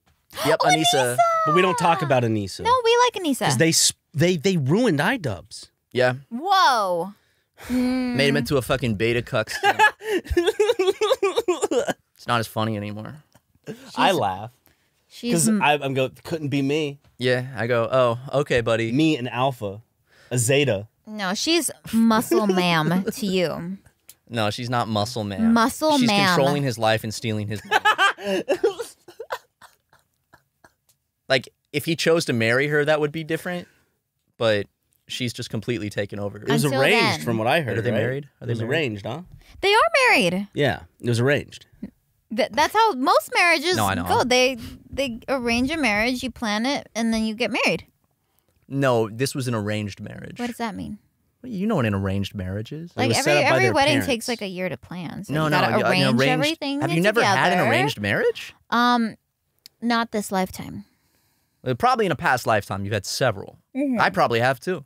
Yep, Oh, Anisa. But we don't talk about Anisa. No, we like Anisa. because they they they ruined iDubbbz. Yeah, Whoa. *laughs* made him into a fucking beta cuck. *laughs* it's not as funny anymore. I laugh She's because m- I'm go couldn't be me. Yeah, I go. Oh, okay, buddy. Me and Alpha, a Zeta. no, she's muscle ma'am to you. No, she's not muscle man. Muscle she's ma'am. controlling his life and stealing his. money. *laughs* like if he chose to marry her, that would be different. But she's just completely taken over. It was Until arranged then. from what I heard. Are they right? married? Are it they was married? arranged, huh? They are married. Yeah, it was arranged. Th- that's how most marriages No, I know. go. They they arrange a marriage, you plan it, and then you get married. No, this was an arranged marriage. What does that mean? You know what an arranged marriage is? Like was every set up by every their wedding parents. takes like a year to plan. So no, you no. gotta an arrange arranged- everything. Have you never had an together. arranged marriage? Um, not this lifetime. Uh, Probably in a past lifetime, you've had several. Mm-hmm. I probably have too.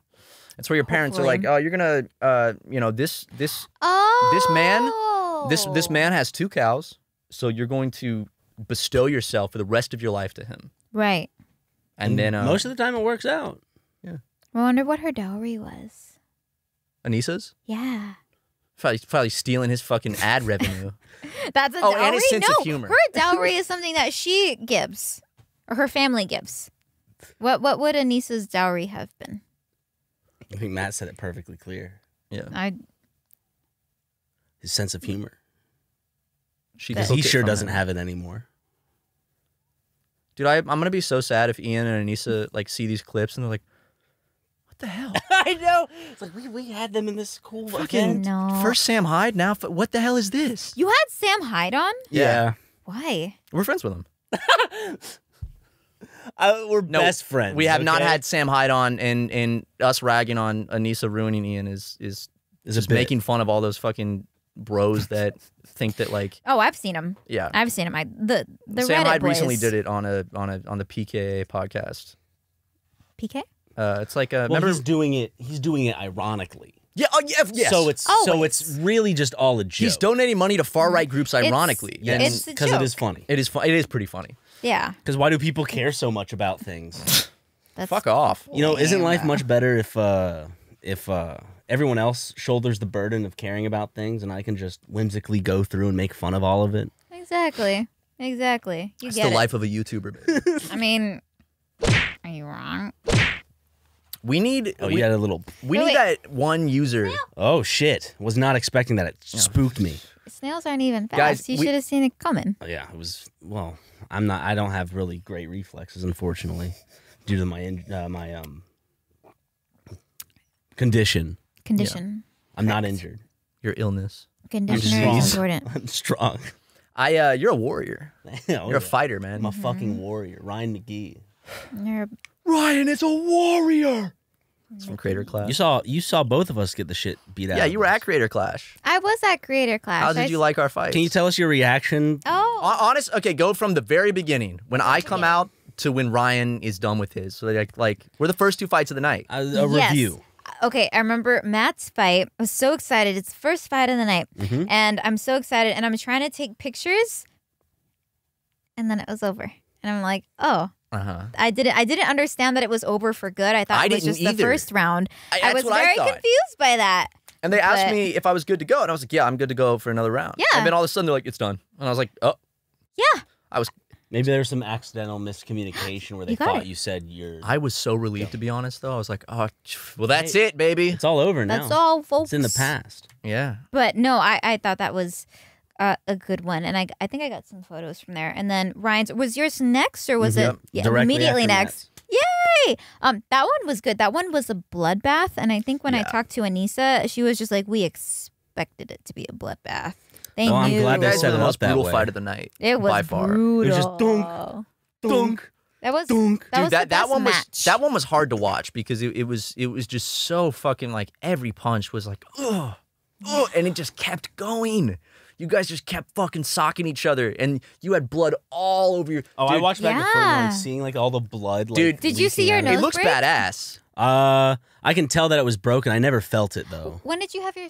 It's where your parents are like, Hopefully. "Oh, you're gonna, uh, you know, this this Oh, This man- this this man has two cows, so you're going to bestow yourself for the rest of your life to him." Right. And then uh, most of the time it works out. Yeah. I wonder what her dowry was. Anisa's Yeah. probably probably stealing his fucking ad *laughs* revenue. That's a Oh, dowry. and his sense no, of humor. her *laughs* dowry is something that she gives, or her family gives. What what would Anisa's dowry have been? I think Matt said it perfectly clear. Yeah, I His sense of humor. She But- He sure doesn't him. have it anymore. Dude, I, I'm gonna be so sad if Ian and Anisa like see these clips and they're like, "What the hell? *laughs* I know. It's like we, we had them in this cool Fucking No. first Sam Hyde, now what the hell is this?" you had Sam Hyde on. Yeah. Why? We're friends with him. *laughs* Uh, we're No, best friends. We have not had Sam Hyde on, and and us ragging on Anisa ruining Ian is is Is just making fun of all those fucking bros that think that like Oh, I've seen him. yeah. I've seen him. I the the Sam Reddit Hyde boys. recently did it on a on a on the PKA podcast. PK. Uh, it's like a Well, remember he's doing it. He's doing it ironically. yeah oh yeah yes. So it's so it's really just all a joke. he's donating money to far right groups ironically. Yes, It's a because it is funny. it is fu- it is pretty funny. Yeah. Because why do people care so much about things? *laughs* That's Fuck off. You know, isn't life lame. much better if uh if uh everyone else shoulders the burden of caring about things and I can just whimsically go through and make fun of all of it? Exactly. Exactly. You It's get the it. life of a YouTuber. *laughs* I mean, are you wrong? we need Oh, we, you had a little. we Wait, need wait. that one user. Oh shit! Was not expecting that. It spooked me. Snails aren't even fast. Guys, you we- should have seen it coming. Oh, yeah, it was. Well, I'm not. I don't have really great reflexes, unfortunately, due to my uh, my um condition. Condition. I'm not injured. Your illness. Conditioner strong. is important. *laughs* I'm strong. I uh, you're a warrior. *laughs* Oh, You're yeah. a fighter, man. I'm a fucking warrior, Ryan Magee. You're Ryan is a warrior. It's from Creator Clash. You saw you saw both of us get the shit beat out. yeah, of you were us. at Creator Clash. I was at Creator Clash. How I did you s- like our fight? Can you tell us your reaction? Oh, honest? Okay, go from the very beginning when I come out to when Ryan is done with his. So like, like we're the first two fights of the night. A, a Yes. review. Okay. I remember Matt's fight. I was so excited. It's the first fight of the night, Mhm. and I'm so excited. And I'm trying to take pictures, and then it was over. And I'm like, oh, Uh huh. I didn't. I didn't understand that it was over for good. I thought I it was just the first round. I that's was very I confused by that. And they asked but- me if I was good to go, and I was like, "Yeah, I'm good to go for another round." Yeah. And then all of a sudden they're like, "It's done," and I was like, "Oh." Yeah. I was Maybe there was some accidental miscommunication where *gasps* they You got thought it. you said you're. I was so relieved to be honest, though. I was like, "Oh, well, that's it, baby." It's all over now. That's all, folks. It's in the past. Yeah. But no, I, I thought that was uh, a good one, and I I think I got some photos from there. And then Ryan's was yours next, or was Yep. it yeah, Directly immediately after next? Yay! Um, that one was good. That one was a bloodbath, and I think when I Yeah. talked to Anisa, she was just like, "We expected it to be a bloodbath." They Well, I'm knew glad they Guys, set it the up most that brutal way. fight of the night. it was by far. brutal. was just dunk, Dunk. That was Dunk. that Dude, was that, the that best one match. was that one was hard to watch because it, it was it was just so fucking like every punch was like oh ugh, and it just kept going. You guys just kept fucking socking each other, and you had blood all over your. Oh, I watched back the footage, Yeah. like seeing like all the blood. Like, Dude, Did you see your out It looks break? badass. Uh, I can tell that it was broken. I never felt it though. When did you have your?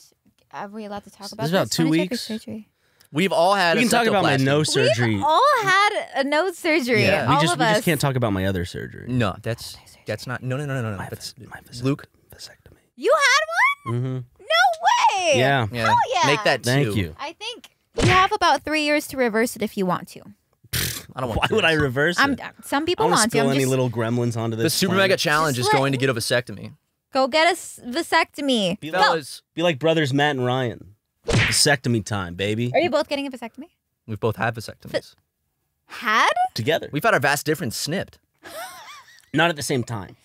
Are we allowed to talk about This is about this? two When did you have your weeks. We've all had. We a can talk about my nose surgery. We've all had a nose surgery. Yeah. all we just of we us. just can't talk about my other surgery. No, that's that's not. No, no, no, no, no. My That's my vas- Luke. vasectomy. You had one? Mm-hmm. No way. Yeah. Yeah, Hell yeah. make that two. Thank you. I think you have about three years to reverse it if you want to. I don't want. Why would I reverse I'm, it? some I people want to want to. spill I'm any just, little gremlins onto this. The super planet. mega challenge is let- going to get a vasectomy. Go get a vasectomy. Be Go. like, Fellas, be like brothers Matt and Ryan. Vasectomy time, baby. Are you both getting a vasectomy? we've both had vasectomies. Had? Together. We've had our vas deferens snipped. Not at the same time.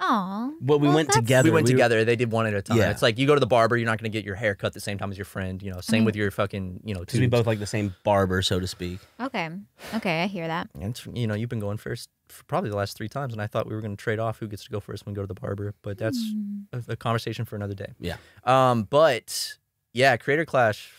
Aw. But we Well, went together. we went were- together. They did one at a time. Yeah. It's like you go to the barber, you're not going to get your hair cut the same time as your friend. You know, same with your fucking, you know, Because we both like the same barber, so to speak. Okay. Okay, I hear that. And you know, you've been going first for probably the last three times, and I thought we were going to trade off who gets to go first when we go to the barber, but that's Hmm. a, a conversation for another day. Yeah. Um, but yeah, Creator Clash.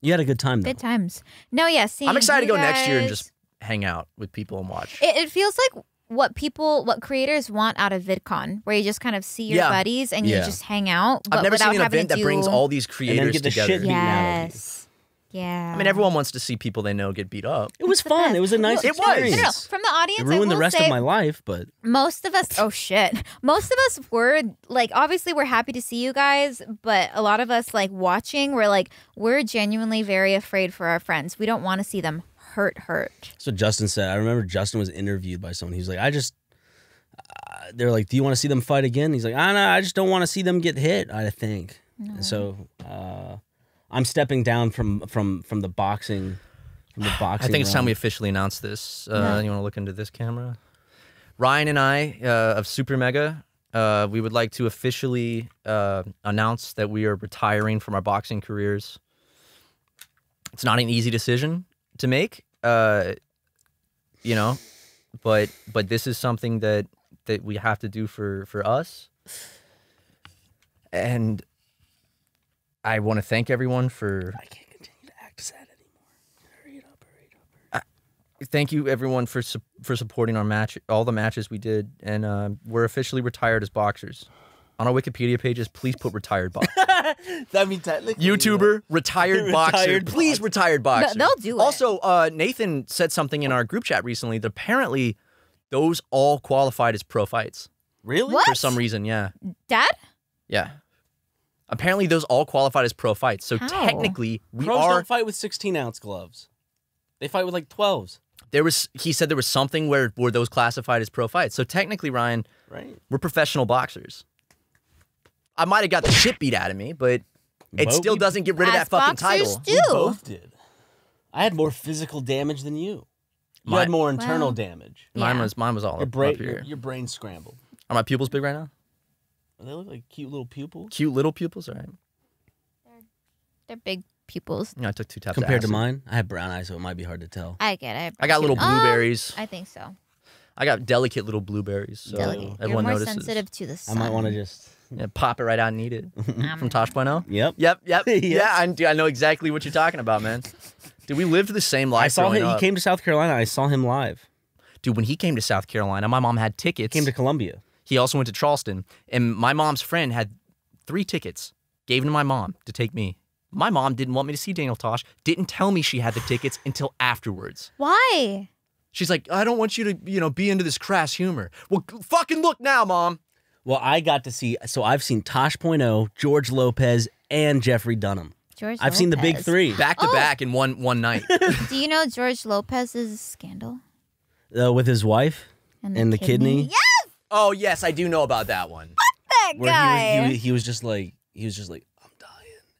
You had a good time though. Good times. No, yeah. I'm excited to you go next year and just hang out with people and watch. It, it feels like what people, what creators want out of VidCon, where you just kind of see your Yeah. buddies and you Yeah. just hang out. But I've never without seen an having event to that brings do- all these creators get the together. shit beat out of you. Yes. Yeah. I mean, everyone wants to see people they know get beat up. It was It's fun. It was a nice It was. experience. No, no, no. From the audience, It I ruined the rest say of my life, but most of us. Oh shit! Most of us were like, obviously, we're happy to see you guys, but a lot of us like watching. We're like, we're genuinely very afraid for our friends. We don't want to see them hurt. Hurt. that's what Justin said. I remember Justin was interviewed by someone. He was like, I just, uh, they're like, do you want to see them fight again? He's like, I know, I just don't want to see them get hit. I think. And so, uh, I'm stepping down from from from the boxing. From the boxing. *sighs* I boxing. think it's time we officially announce this. Uh, Yeah. You want to look into this camera? Ryan and I uh, of Super Mega, uh, we would like to officially uh, announce that we are retiring from our boxing careers. It's not an easy decision to make, uh, you know, but but this is something that that we have to do for for us. And I want to thank everyone for I can't continue to act sad anymore. Hurry it up, hurry it up. thank you everyone for su- for supporting our match, all the matches we did, and uh, we're officially retired as boxers. On our Wikipedia pages, please put retired boxer. *laughs* I mean, technically, YouTuber, retired *laughs* boxer. Retired please, retired boxer. they'll do it. Also, uh, Nathan said something in our group chat recently that apparently those all qualified as pro fights Really? What? for some reason. Yeah, Dad? yeah. Apparently, those all qualified as pro fights. So How? technically, we Pros are. don't fight with 16 ounce gloves. They fight with like 12s, There was. He said there was something where were those classified as pro fights. So technically, Ryan, right? We're professional boxers. I might have got the shit beat out of me, but it Both- still doesn't get rid of that fucking boxers title. do. We both did. I had more physical damage than you. You My- had more internal Well- damage. Mine Yeah. was mine was all Your up, brain, up here. your brain scrambled. Are my pupils big right now? They look like cute little pupils Cute little pupils. All right. They're big pupils. Yeah, I took two taps. of compared to acid. mine. I have brown eyes, so it might be hard to tell. I get it. I got little Um, blueberries. I think so. I got delicate little blueberries. So Delicate. You're everyone more notices. sensitive to the I might want to just. *laughs* Yeah, pop it right out and eat it Um, from Tosh.0. Yep. Yep, yep, *laughs* Yes. yeah. I, I know exactly what you're talking about, man. Dude, we lived the same life. I saw growing him. He came to South Carolina. I saw him live. Dude, when he came to South Carolina, my mom had tickets. He Came to Columbia. He also went to Charleston, and my mom's friend had three tickets. Gave them to my mom to take me. My mom didn't want me to see Daniel Tosh. Didn't tell me she had the tickets until afterwards. Why? She's like, I don't want you to, you know, be into this crass humor. Well, fucking look now, mom. Well, I got to see. So I've seen tosh Tosh.0, George Lopez, and Jeffrey Dunham. George I've seen the big three Back to Oh. back in one one night. *laughs* *laughs* Do you know George Lopez's scandal? uh, with his wife and the kidney. Yes, oh yes, I do know about that one. that where guy. he was, he, he was just like he was just like I'm dying,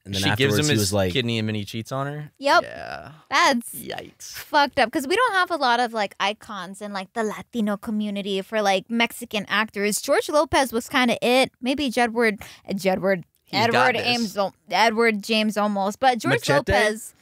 and then she afterwards gives him he his was like, kidney and then he cheats on her. Yep. Yeah. That's Yikes. fucked up because we don't have a lot of like icons in like the Latino community for like Mexican actors. George Lopez was kind of it. Maybe Jedward, uh, Jedward, He's Edward this. James, Edward James almost, but George Machete? Lopez.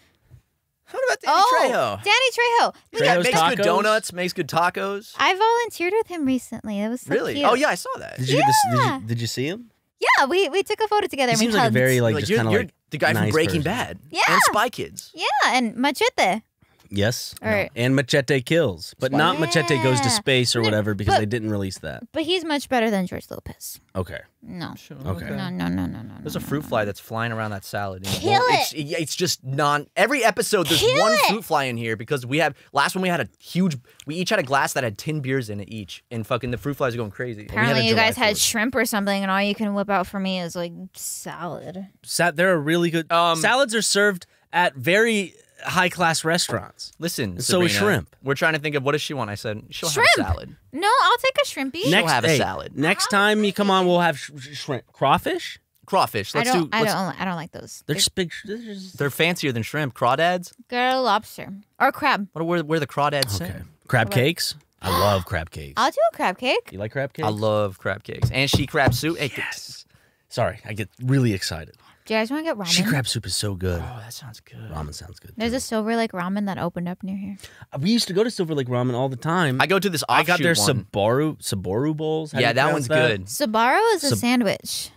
What about Danny oh, Trejo? Danny Trejo. We Trejo's got- makes good donuts, makes good tacos. I volunteered with him recently. It was so really? cute. Oh yeah, I saw that. did you, get to, s- did Yeah. you did you see him? Yeah, we, we took a photo together. He and we seems like a very like, Like, just kind of like the guy from Breaking person. Bad. Yeah. And Spy Kids. Yeah, and Machete. Yes, Or- and Machete kills, but not Machete goes to space or whatever because but- they didn't release that. But he's much better than George Lopez. Okay, No. Okay. No, no, no, no, no. There's a fruit no. fly that's flying around that salad. Kill won't- it. It's, it's just non. Every episode, there's Kill one it. fruit fly in here because we have. Last one we had a huge. We each had a glass that had ten beers in it each, and fucking the fruit flies are going crazy. Apparently, you guys July had shrimp or something, and all you can whip out for me is like salad. Sa- they're a really good. Um, salads are served at very high class restaurants. Listen, So is shrimp. We're trying to think of what does she want. I said she'll Shrimp. have a salad. No, I'll take a shrimpy. Next- have a salad. Next time you come on, we'll have sh- sh- shrimp, crawfish. Crawfish. I Let's don't. do. I let's- don't. I don't like those. They're They're just big. They're just, They're fancier than shrimp. Crawdads. girl lobster or crab. What are where, where the crawdads okay. sit? Crab What? cakes. I love crab cakes. I'll do a crab cake. you like crab cakes? I love crab cakes and she crab soup. Hey, Yes. Sorry, I get really excited. Do you guys want to get ramen? She crab soup is so good. Oh, that sounds good. Ramen sounds good. There's too. a Silver Lake ramen that opened up near here. Uh, we used to go to Silver Lake Ramen all the time. I go to this I got their one. Saboru Saboru bowls. How yeah, that pronounce one's good. Sabaro is a sandwich.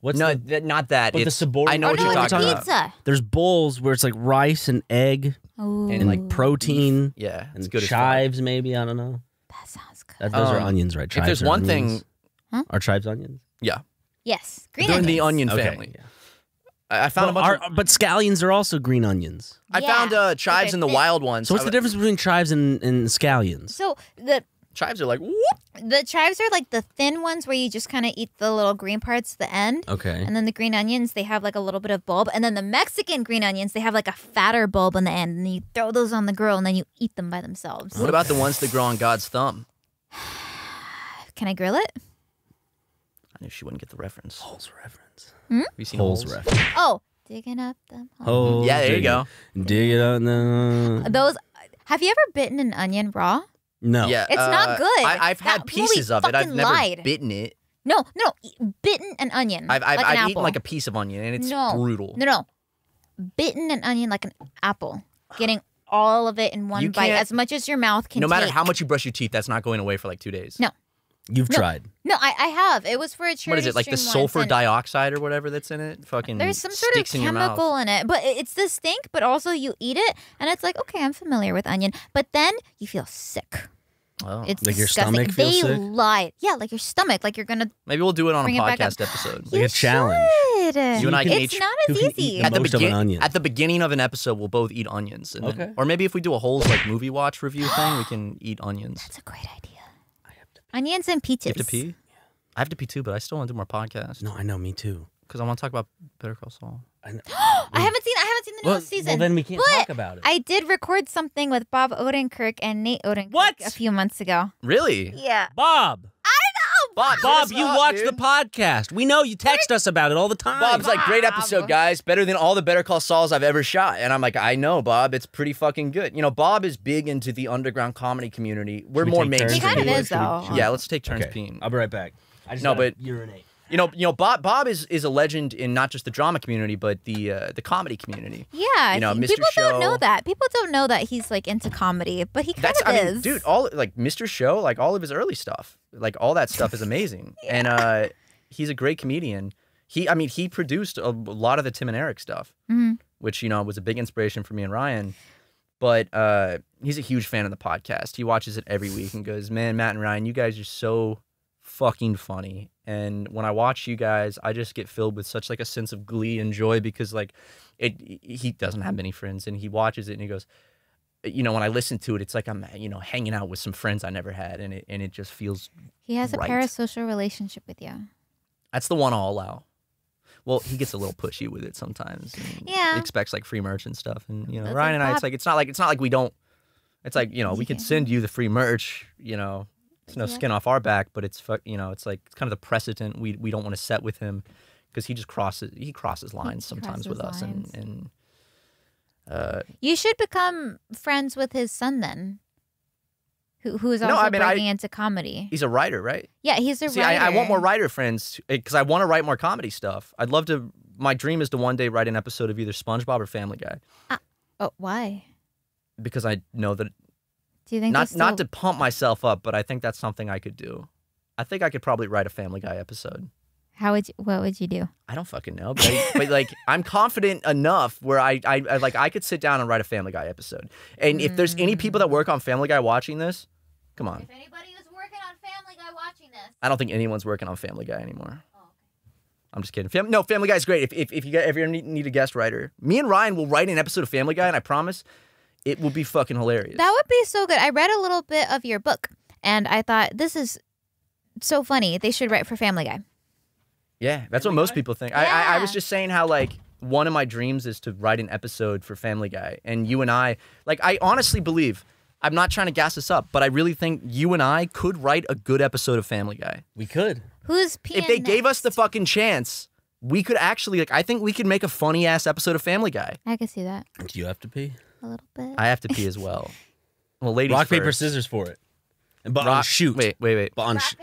What's no, the, th- not that. But the it's, Sapporo- I know oh what no, you're it's talking a about. pizza. there's bowls where it's like rice and egg Oh, And, and like protein Yeah, it's and good. as fuck. chives. Maybe I don't know. that sounds good. That, those are Um, onions, right? if there's one onions. Huh? Are chives onions? Yeah. Yes, green They're in the onion family. yeah. I, I found But, a bunch. are- of, but scallions are also green onions. I Yeah, found uh, chives they're in the thin. wild ones. So what's I- the difference between chives and, and scallions? So the Chives are like whoop. the chives are like the thin ones where you just kind of eat the little green parts at the end. Okay. And then the green onions, they have like a little bit of bulb. And then the Mexican green onions, they have like a fatter bulb on the end. And you throw those on the grill and then you eat them by themselves. What about the ones that grow on God's thumb? *sighs* Can I grill it? I knew she wouldn't get the reference. Have Holes reference. You seen Holes Holes? reference. Oh, digging up the hole. Holes. Yeah, there you go. it. Dig it out. No. Those. Have you ever bitten an onion raw? no. Yeah, It's not uh, good. I, I've That had pieces of it. I've never lied. bitten it. No, no, no. Bitten an onion. I've I've, like I've an eaten like a piece of onion, and it's No. brutal. No, no. Bitten an onion like an apple. Getting all of it in one You bite, as much as your mouth can No matter take. how much you brush your teeth, that's not going away for like two days. No. You've No. tried. No, I, I have. It was for a charity What is it like the sulfur and dioxide or whatever that's in it? Fucking There's some sort of sticks in chemical in it, but it's the stink. But also, you eat it, and it's like, okay, I'm familiar with onion. But then you feel sick. Oh. It's Like your stomach feels they sick? lied. Yeah, like your stomach, like you're gonna Maybe we'll do it on a Bring it back up. podcast episode. Like a challenge. should. You and I can It's each- not as easy. the At the, most of an begin- onion. at the beginning of an episode, we'll both eat onions. And then- Okay. or maybe if we do a whole like movie watch review thing, we can eat onions. That's a great idea. Onions and peaches. You have to pee? I have to pee too, but I still want to do more podcasts No, I know. Me too. because I want to talk about Better Call Saul. I know. *gasps* I haven't seen. I haven't seen the well, newest season. well, then we can't but talk about it. I did record something with Bob Odenkirk and Nate Odenkirk What? a few months ago. Really? Yeah. Bob, Bob, Bob, you up, watch dude. the podcast. We know you text us about it all the time. Bob's like, great episode, guys. Better than all the Better Call Sauls I've ever shot. And I'm like, I know, Bob. It's pretty fucking good. You know, Bob is big into the underground comedy community. We're we more take turns He kind of Should we- is should we- though. should Yeah, let's take turns okay. peeing. I'll be right back. I just No, gotta but- urinate. You know, you know, Bob Bob is, is a legend in not just the drama community, but the uh, the comedy community. Yeah, You know, he- Mr. people don't know that. People don't know that he's like into comedy, but he kind That's of I is. mean, dude, all like Mr. Show, like all of his early stuff, like all that stuff is amazing. *laughs* And uh he's a great comedian. He I mean, he produced a lot of the Tim and Eric stuff, Mhm. which, you know, was a big inspiration for me and Ryan. But uh he's a huge fan of the podcast. He watches it every week and goes, Man, Matt and Ryan, you guys are so fucking funny. And when I watch you guys, I just get filled with such like a sense of glee and joy because like it he doesn't have many friends and he watches it and he goes, you know, when I listen to it, it's like I'm, you know, hanging out with some friends I never had, and it and it just feels. he has a parasocial relationship with you. That's the one I'll allow. Well, he gets a little pushy with it sometimes. Yeah. expects like free merch and stuff, and you know, Ryan and I, it's like it's not like it's not like we don't. It's like you know, we could Yeah. send you the free merch. You know, it's no Yeah. skin off our back, but it's you know, it's like it's kind of the precedent we we don't want to set with him because he just crosses he crosses lines sometimes with crosses us, and and uh, You should become friends with his son then. Who who is No, also I mean, I- into comedy. he's a writer, right? Yeah, he's a See, writer. I, I want more writer friends because I want to write more comedy stuff. I'd love to. My dream is to one day write an episode of either SpongeBob or Family Guy Oh, why? because I know that Do you think not they not to pump myself up, but I think that's something I could do. I think I could probably write a Family Guy episode. How would you, what would you do? I don't fucking know, but, I, but like *laughs* I'm confident enough where I, I I like I could sit down and write a Family Guy episode. And if there's any people that work on Family Guy watching this, come on. If anybody was working on Family Guy watching this, I don't think anyone's working on Family Guy anymore. Oh, I'm just kidding. Fam- no, Family Guy's great. If, if, if you get, if you ever need, need a guest writer, me and Ryan will write an episode of Family Guy, and I promise it will be fucking hilarious. that would be so good. I read a little bit of your book, and I thought this is so funny. They should write for Family Guy. yeah, that's what most people think. I, I, I was just saying how like one of my dreams is to write an episode for Family Guy, and you and I, like, I honestly believe. I'm not trying to gas this up, but I really think you and I could write a good episode of Family Guy. We could. Who's peeing if they gave us the fucking chance, we could actually like. I think we could make a funny ass episode of Family Guy. I could see that Do you have to pee? A little bit. I have to pee as well. *laughs* Well, ladies Rock paper scissors for it. And but on shoot. Wait, wait, wait. But on sh-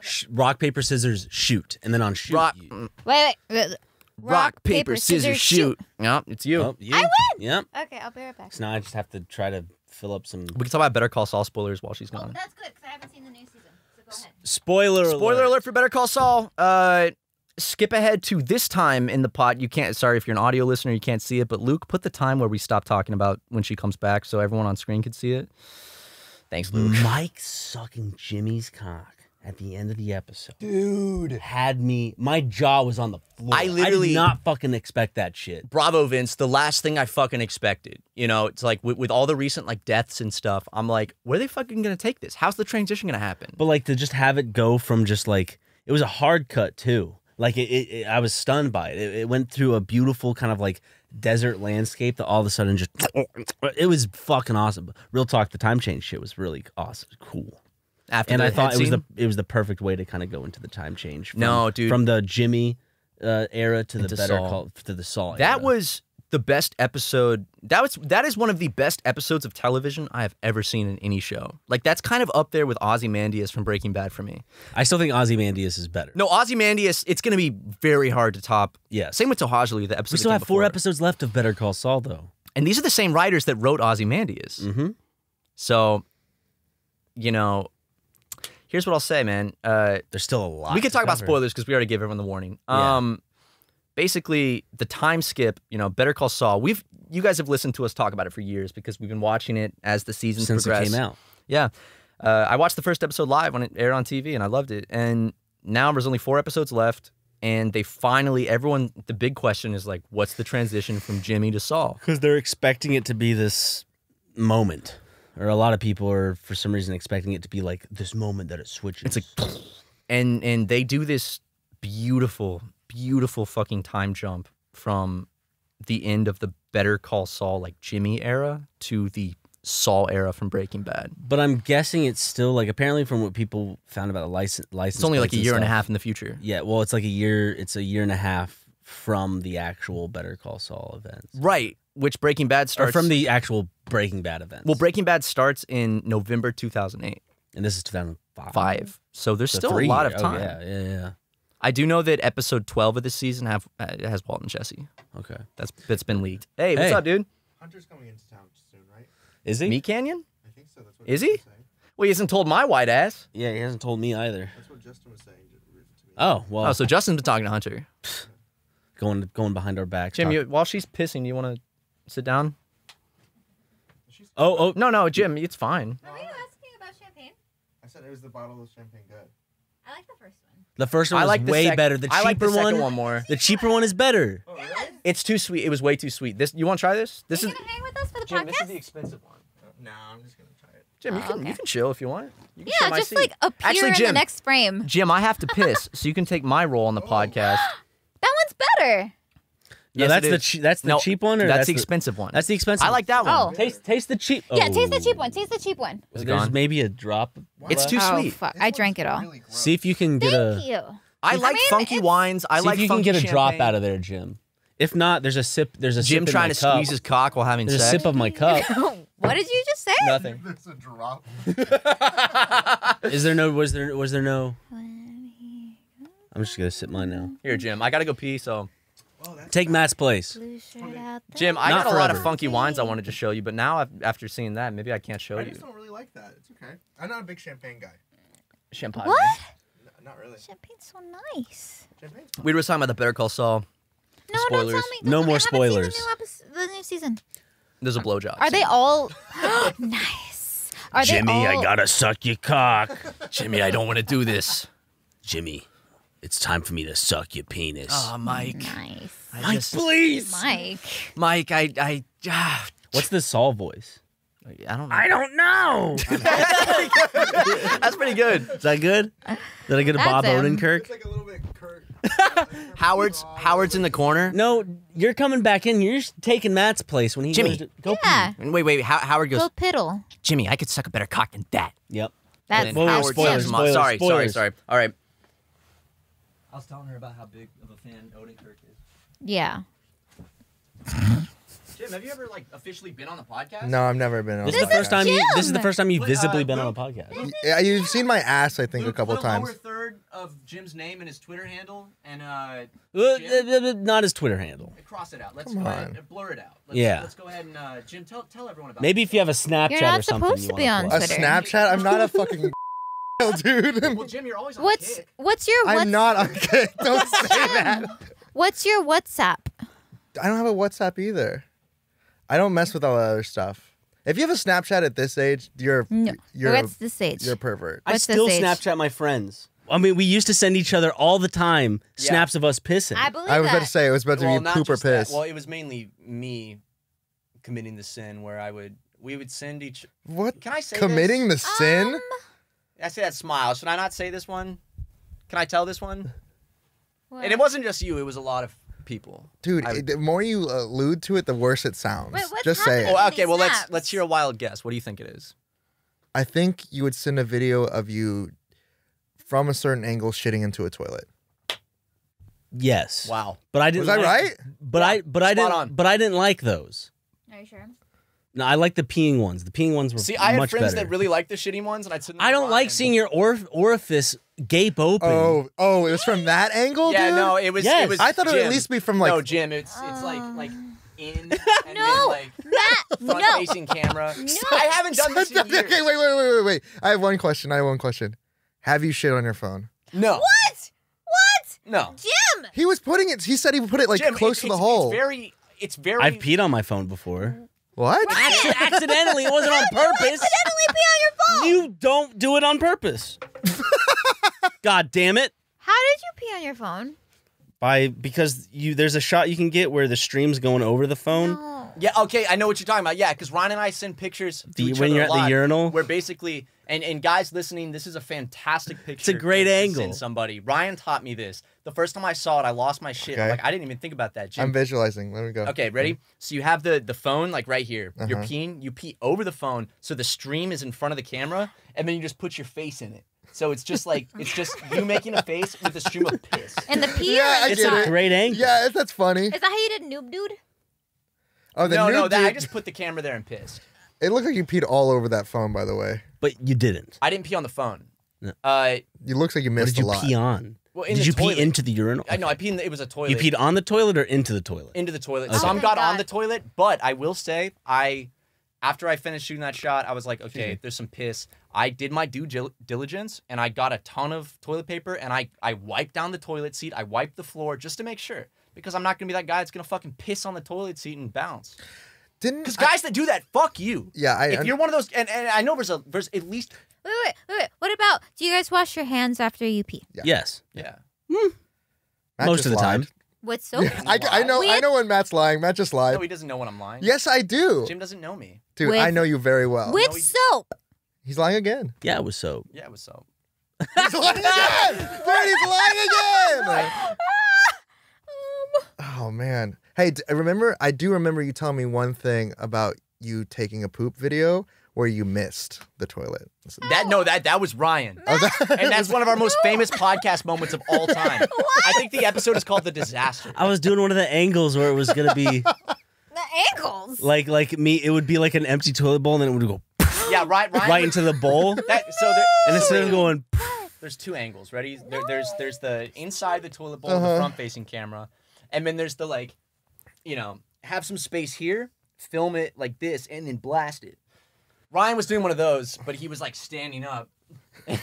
sh- rock paper scissors shoot, and then on shoot. Rock, you. mm, Wait, wait. rock, paper, scissors, shoot. Yep, it's you. Oh, you. I win! Yep. Okay, I'll be right back. So now I just have to try to fill up some. We can talk about Better Call Saul spoilers while she's gone. that's good because I haven't seen the new season. So go ahead. Spoiler alert. Spoiler alert for Better Call Saul. Uh, skip ahead to this time in the pot. You can't. Sorry if you're an audio listener, you can't see it. But Luke, put the time where we stopped talking about when she comes back, so everyone on screen could see it. Thanks, Luke. *laughs* Mike sucking Jimmy's cock at the end of the episode Dude. had me. My jaw was on the floor. I literally- did not fucking expect that shit. Bravo, Vince. The last thing I fucking expected. You know, it's like with, with all the recent like deaths and stuff. I'm like, where are they fucking gonna take this? How's the transition gonna happen? But like to just have it go from just like it was a hard cut too. Like it, it, it- I was stunned by it. it. It went through a beautiful kind of like desert landscape that all of a sudden just it was fucking awesome. Real talk, the time change shit was really awesome, cool. After and I thought it was scene? the it was the perfect way to kind of go into the time change. From, No, dude. from the Jimmy uh, era to the Into better Saul. call to the Saul. That era. was the best episode. That was that is one of the best episodes of television I have ever seen in any show. Like that's kind of up there with Ozymandias from Breaking Bad for me. I still think Ozymandias is better. No, Ozymandias, it's going to be very hard to top. Yeah. Same with To'hajiilee, the episode. we still have four episodes left of Better Call Saul though. and these are the same writers that wrote Ozymandias. Mm-hmm. So, you know, here's what I'll say, man. Uh, There's still a lot. we could talk about spoilers because we already gave everyone the warning. Yeah. Um, basically, the time skip. You know, Better Call Saul. We've you guys have listened to us talk about it for years because we've been watching it as the seasons since progress. it came out. Yeah. Uh, I watched the first episode live when it aired on TV and I loved it. And now there's only four episodes left. And they finally, everyone, the big question is like, what's the transition from Jimmy to Saul? Because they're expecting it to be this moment. Or a lot of people are, for some reason, expecting it to be like this moment that it switches. It's like, and and they do this beautiful, beautiful fucking time jump from the end of the Better Call Saul, like Jimmy era, to the Saul era from Breaking Bad. but I'm guessing it's still like apparently from what people found about the license license. It's only like a year and a half in the future. Yeah, well, it's like a year. It's a year and a half from the actual Better Call Saul events, Right. Which Breaking Bad starts or from the actual Breaking Bad events. Well, Breaking Bad starts in November 2008. and this is 2005. Five. So there's So still a lot of oh, time. Oh, yeah, yeah, yeah. I do know that episode 12 of this season have uh, has Walt and Jesse. Okay. That's that's been leaked. Hey, what's Hey. up, dude? Hunter's coming into town soon, right? Is he? Me Canyon? I think so. That's what Is Justin he? was saying. Well, he hasn't told my white ass. Yeah, he hasn't told me either. That's what Justin was saying to to me. Oh well, Oh, so Justin's been talking to Hunter. *sighs* going going behind our backs. Jim, talk- you, while she's pissing, do you want to sit down? Oh, oh, No, no, Jim, it's fine. Were you asking about champagne? I said it was the bottle of champagne good. I like the first one. The first one I was like the way sec- better. The cheaper like the second one, one more. the cheaper one is better. Oh, really? It's too sweet. It was way too sweet. This you want to try this? This Are is gonna hang with us for the Jim. podcast? This is the expensive one. Oh, no, I'm just gonna try it. Jim, you Oh, can okay. you can chill if you want. You can yeah, my just seat. like appear Actually, in the next frame. Jim, I have to piss, so you can take my role on the *laughs* oh, podcast. *gasps* That one's better. No, Yes, that's it the is. che- that's the No, cheap one, or that's, that's, the expensive one. That's the expensive. I like that one. Oh. Taste taste the cheap. Yeah, taste the Oh. cheap one. Taste the cheap one. Is it There's gone? maybe a drop. It's left. too oh sweet. fuck! I drank it all. really. See if you can get Thank a. you. I like I like mean, funky wines. I see like if you can get a drop out of there, Jim. If not, there's a sip. There's a Jim sip in trying my to cup. squeeze his cock while having There's a sip of my *laughs* cup. what did you just say? Nothing. *laughs* There's a drop. *laughs* Is there no? Was there? Was there no? I'm just gonna sip mine now. Here, Jim. I gotta go pee. So, Oh, that's Take Matt's place. Blue shirt out there. Jim, I Not got a lot of funky wines I wanted to show you, but now af- after seeing that, maybe I can't show I you. just don't really like that. It's okay. I'm not a big champagne guy. Champagne. What? No, not really. Champagne's so nice. Champagne's We were talking about the Better Call Saul. No, Spoilers. don't tell me. No don't tell me. more I haven't seen spoilers. The new, episode, the new season. There's a blowjob. Are they all *laughs* *gasps* nice? Are they all... gotta suck your cock. Jimmy, I don't want to do this. *laughs* Jimmy, it's time for me to suck your penis. Oh, Mike. nice. I just, please. Mike. Mike, I, I, ah, What's the Saul voice? I don't know. I don't know. *laughs* That's pretty good. Is that good? Did I get a That's Bob him. Odenkirk? It's like a little bit Kurt. *laughs* Howard's, Howard's in the corner. No, you're coming back in. You're just taking Matt's place when he Jimmy. goes to go Yeah. Wait, wait. How, Howard goes. Go piddle. Jimmy, I could suck a better cock than that. Yep. That's And Whoa, whoa, Howard spoilers, says, spoilers, sorry, sorry, sorry. All right. I was telling her about how big of a fan Odenkirk is. yeah. Jim, have you ever like officially been on the podcast? No, I've never been on. This is the This is first time you. This is the first time you've Put, visibly uh, been on a podcast. Yeah, you've seen my ass, I think, a Luke, couple put times. lower third of Jim's name and his Twitter handle, and uh, Uh, Jim? uh, uh, Not his Twitter handle. cross it out. Let's Come go ahead on. and blur it out. Let's, Yeah. Let's go ahead and uh, Jim, tell tell everyone about. Maybe if you have a Snapchat You're not or something. supposed you to wanna be on play. A Twitter. Snapchat? I'm not a fucking. Real, *laughs* dude. Well, Jim, you're always What's what's your what's, I'm not on kick. *laughs* Don't say that. what's your WhatsApp? I don't have a WhatsApp either. I don't mess with all that other stuff. If you have a Snapchat at this age, you're No. you're What's the stage? you're a pervert. I What's the still stage? Snapchat my friends. I mean, we used to send each other all the time Yeah. snaps of us pissing. I believe I was that. about to say it was about to well, be not poop or just that. piss. Well, it was mainly me committing the sin where I would we would send each. what? Can I say Committing this? the sin? Um, I say that smile. Should I not say this one? Can I tell this one? what? And it wasn't just you. It was a lot of people. Dude, I- it- the more you allude to it, the worse it sounds. Wait, what's Just say it. Oh, okay. these Well, let's let's hear a wild guess. What do you think it is? I think you would send a video of you from a certain angle shitting into a toilet. yes. Wow. But I didn't. Was I like- right? But I but I didn't on. but I didn't like those. Are you sure? No, I like the peeing ones. The peeing ones were See, I had much friends better. that really liked the shitty ones, and I'd send them I don't like seeing your orif- orifice gape open. Oh, oh, it was from that angle, Yeah, dude? no, it was. Yes. It was I thought it would at Jim. least be from like no, Jim. It's it's like ah. like in and *laughs* then No, like Matt. front no. facing camera. *laughs* I haven't done this in *laughs* okay, wait, wait, wait, wait, wait. I have one question. I have one question. Have you shit on your phone? No, What? What? no. Jim. He was putting it. He said he would put it like Jim, close it- to the it's- hole. It's very. It's very. I've peed on my phone before. What? Acc- accidentally, it wasn't on *laughs* purpose. Accidentally pee on your phone. You don't do it on purpose. *laughs* God damn it. How did you pee on your phone? By because you there's a shot you can get where the stream's going over the phone. No. Yeah. Okay. I know what you're talking about. Yeah, because Ryan and I send pictures to The- each when other you're a at the lot, urinal? Where basically, and and guys listening, this is a fantastic picture. great to- to angle. Send somebody. Ryan taught me this. The first time I saw it, I lost my shit. I'm Okay. like, I didn't even think about that. Jim, I'm visualizing. Let me go. Okay, ready? So you have the the phone like right here. You're Uh-huh. peeing. You pee over the phone, so the stream is in front of the camera, and then you just put your face in it. So it's just like *laughs* it's just you making a face with a stream of piss. *laughs* And the pee Yeah, or I It's get a it. great angle. Yeah, that's funny. Is that how you did noob dude? Oh, the no, new no, that I just put the camera there and pissed. It looked like you peed all over that phone. By the way, But you didn't. I didn't pee on the phone. No. Uh, it looks like you What missed did you a lot. pee on? well, in did the you toilet. pee into the urinal? I know I peed in the, it was a toilet. You peed on the toilet or into the toilet? into the toilet. Okay. Some Oh, got thank on God. the toilet, but I will say I after I finished shooting that shot, I was like, okay, there's some piss. I did my due gil- diligence and I got a ton of toilet paper and I I wiped down the toilet seat. I wiped the floor just to make sure because I'm not gonna be that guy that's gonna fucking piss on the toilet seat and bounce. Didn't Because I- guys that do that, fuck you. yeah, I. if you're one of those, and, and I know there's a there's at least Wait, wait, wait, wait. What about? Do you guys wash your hands after you pee? Yeah. Yes. yeah. Hmm. Matt most of the lied. time. With soap? I, I know. I know when Matt's lying. Matt just lied. No, he doesn't know when I'm lying. yes, I do, Jim doesn't know me. dude. With- I know you very well. With no, he- soap. He's lying again. Yeah, it was soap. Yeah, it was so. He's lying again. *laughs* Dude, he's lying again. *laughs* Oh man. Hey, d- remember? I do remember you telling me one thing about you taking a poop video where you missed the toilet. That no, that that was Ryan. Oh, that- *laughs* and that's one of our most *laughs* famous podcast moments of all time. I think the episode is called "The Disaster." I was doing one of the angles where it was gonna be *laughs* The ankles. like like me. It would be like an empty toilet bowl, and then it would go Yeah, right, Ryan. right into the bowl. that. So there, And instead of going, there's two angles. Ready? There, there's there's the inside the toilet bowl, Uh-huh. the front facing camera, and then there's the like, you know, have some space here, film it like this, and then blast it. Ryan was doing one of those, but he was like standing up. *laughs* wait,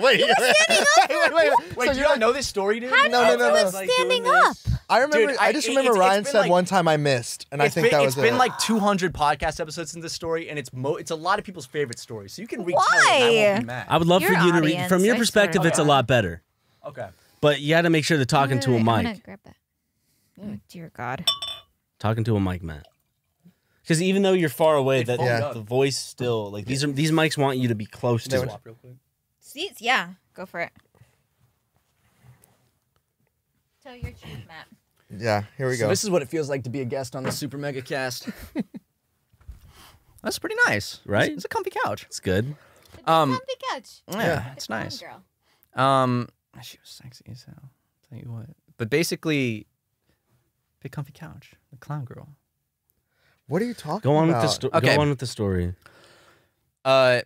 wait, wait, wait, wait. Wait, So do you you're not know this story, dude? How No, no, no, do no. do it standing up? I remember. Dude, I, I- just it- remember it's- it's Ryan been said like- one time I missed, and I think been, that it's was been it. like 200 podcast episodes in this story, and it's mo- it's a lot of people's favorite story. So you can retell Why? it. And I won't be mad. I would love Your for you to read. From your I swear to perspective, it's a lot better. Okay. But you got to make sure they're talking to a mic. Gonna grab that. Oh, dear God. Talking to a mic, Matt. Because even though you're far away, that fold Yeah. up. the voice still like these are these mics want you to be close to. it. Swap real quick. See, yeah, go for it. Tell your truth, Matt. yeah. Here we So go. this is what it feels like to be a guest on the Super Mega Cast. *laughs* That's pretty nice, Right? It's, it's a comfy couch. It's good. It's Um, Comfy couch. Yeah, it's The clown nice. Girl. Um, she was sexy as hell. Tell you what. But basically, big comfy couch, the clown girl. what are you talking Go on about? with the story. Okay. Go on with the story. Uh,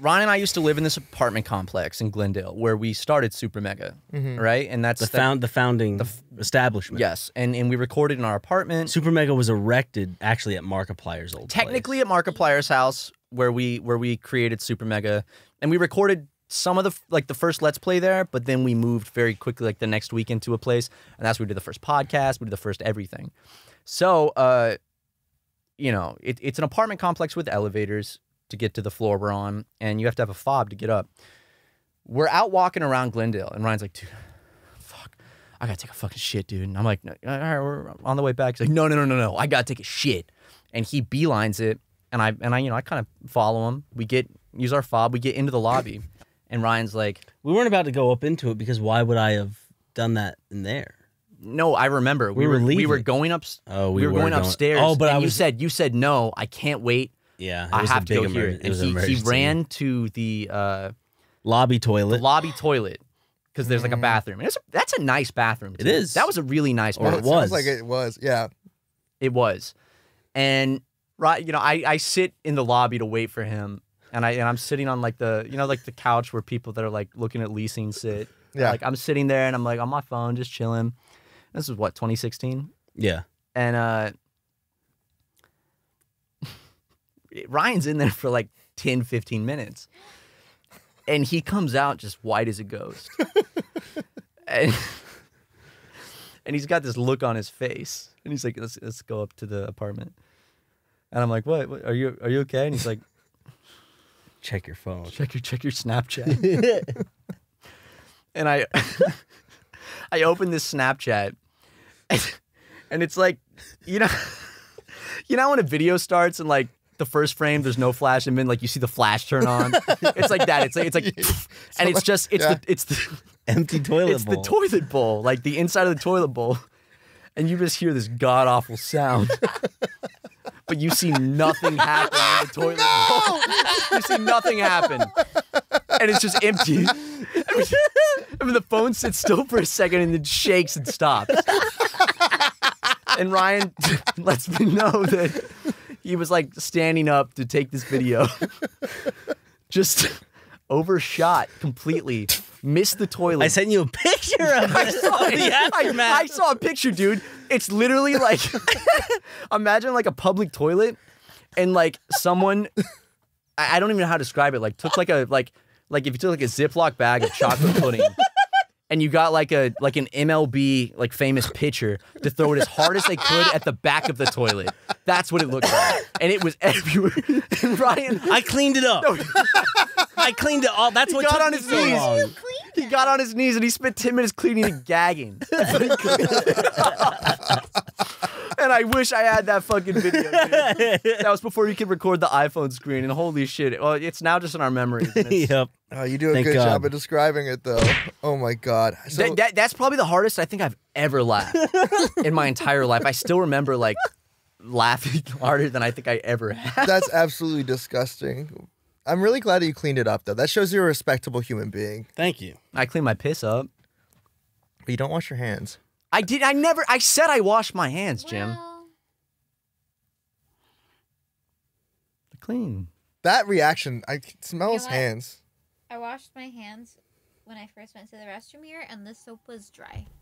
Ron and I used to live in this apartment complex in Glendale where we started Super Mega, Mhm. right? And that's The that- found the founding the f- establishment. Yes, and and we recorded in our apartment. Super Mega was erected actually at Markiplier's old place. technically at Markiplier's house where we where we created Super Mega, and we recorded some of the like the first let's play there, but then we moved very quickly like the next week into a place, and that's where we did the first podcast, we did the first everything. So, uh, you know, it, it's an apartment complex with elevators to get to the floor we're on, and you have to have a fob to get up. We're out walking around Glendale, and Ryan's like, dude, fuck, I gotta take a fucking shit, dude. And I'm like, "No, all right, we're on the way back. He's like, no, no, no, no, no, I gotta take a shit. And he beelines it, and I and I, you know, I kind of follow him. We get use our fob, we get into the lobby, and Ryan's like, We weren't about to go up into it because why would I have done that in there? no, I remember we, We were were we were leaving. going up. Oh, we, were, going, upstairs. Oh, but and I you was. said you said no, I can't wait. yeah, it I was have to big go hear emer- it. It And was he, an he emergency. ran to the uh, lobby the toilet. lobby toilet because there's like a bathroom. And it's a, that's a nice bathroom. It too. is. That was a really nice Or it bathroom. Sounds was. like it was. Yeah. It was. And right, you know, I, I sit in the lobby to wait for him. And I and I'm sitting on like the you know like the couch where people that are like looking at leasing sit. Yeah. Like I'm sitting there and I'm like on my phone just chilling. This is what 2016 yeah, and uh *laughs* Ryan's in there for like 10 15 minutes. And he comes out just white as a ghost. *laughs* and and he's got this look on his face. And he's like, let's, let's go up to the apartment. And I'm like, what? what? Are you are you okay? And he's like, check your phone. check your check your Snapchat. *laughs* *laughs* and I *laughs* I open this Snapchat and, and it's like, you know, you know when a video starts and like the first frame there's no flash and then like you see the flash turn on. it's like that. It's like it's like and it's just it's Yeah. the it's the Empty toilet bowl. it's bowl. the toilet bowl, like the inside of the toilet bowl, and you just hear this god awful sound. But you see nothing happen in the toilet bowl. you see nothing happen, and it's just empty. I mean, I mean, the phone sits still for a second and then shakes and stops. and Ryan *laughs* lets me know that he was like standing up to take this video, just overshot completely, missed the toilet. I sent you a picture of *laughs* I it. saw, of the. I. I saw a picture, dude. It's literally like *laughs* imagine like a public toilet and like someone I, I don't even know how to describe it. Like took like a like like if you took like a Ziploc bag of chocolate pudding *laughs* and you got like a like an MLB like famous pitcher to throw it as hard as they could at the back of the toilet. That's what it looked like. And it was everywhere. *laughs* And Ryan I cleaned it up. I cleaned it all. That's He what got took on me his so knees. long. He got on his knees and he spent 10 minutes cleaning and gagging. *laughs* and I wish I had that fucking video. Dude. That was before you could record the iPhone screen. And holy shit. Well, it's now just in our memories. *laughs* yep. Oh, you do a Thank good God. job of describing it, though. Oh my god. So, That, that, that's probably the hardest I think I've ever laughed *laughs* in my entire life. I still remember like laughing harder than I think I ever have. that's absolutely disgusting. I'm really glad that you cleaned it up, though. That shows you're a respectable human being. Thank you. I clean my piss up. But you don't wash your hands. I did. I never. I said I washed my hands, Jim. Well, Clean. That reaction, I can smell You know what? hands. I washed my hands when I first went to the restroom here, and the soap was dry. *gasps*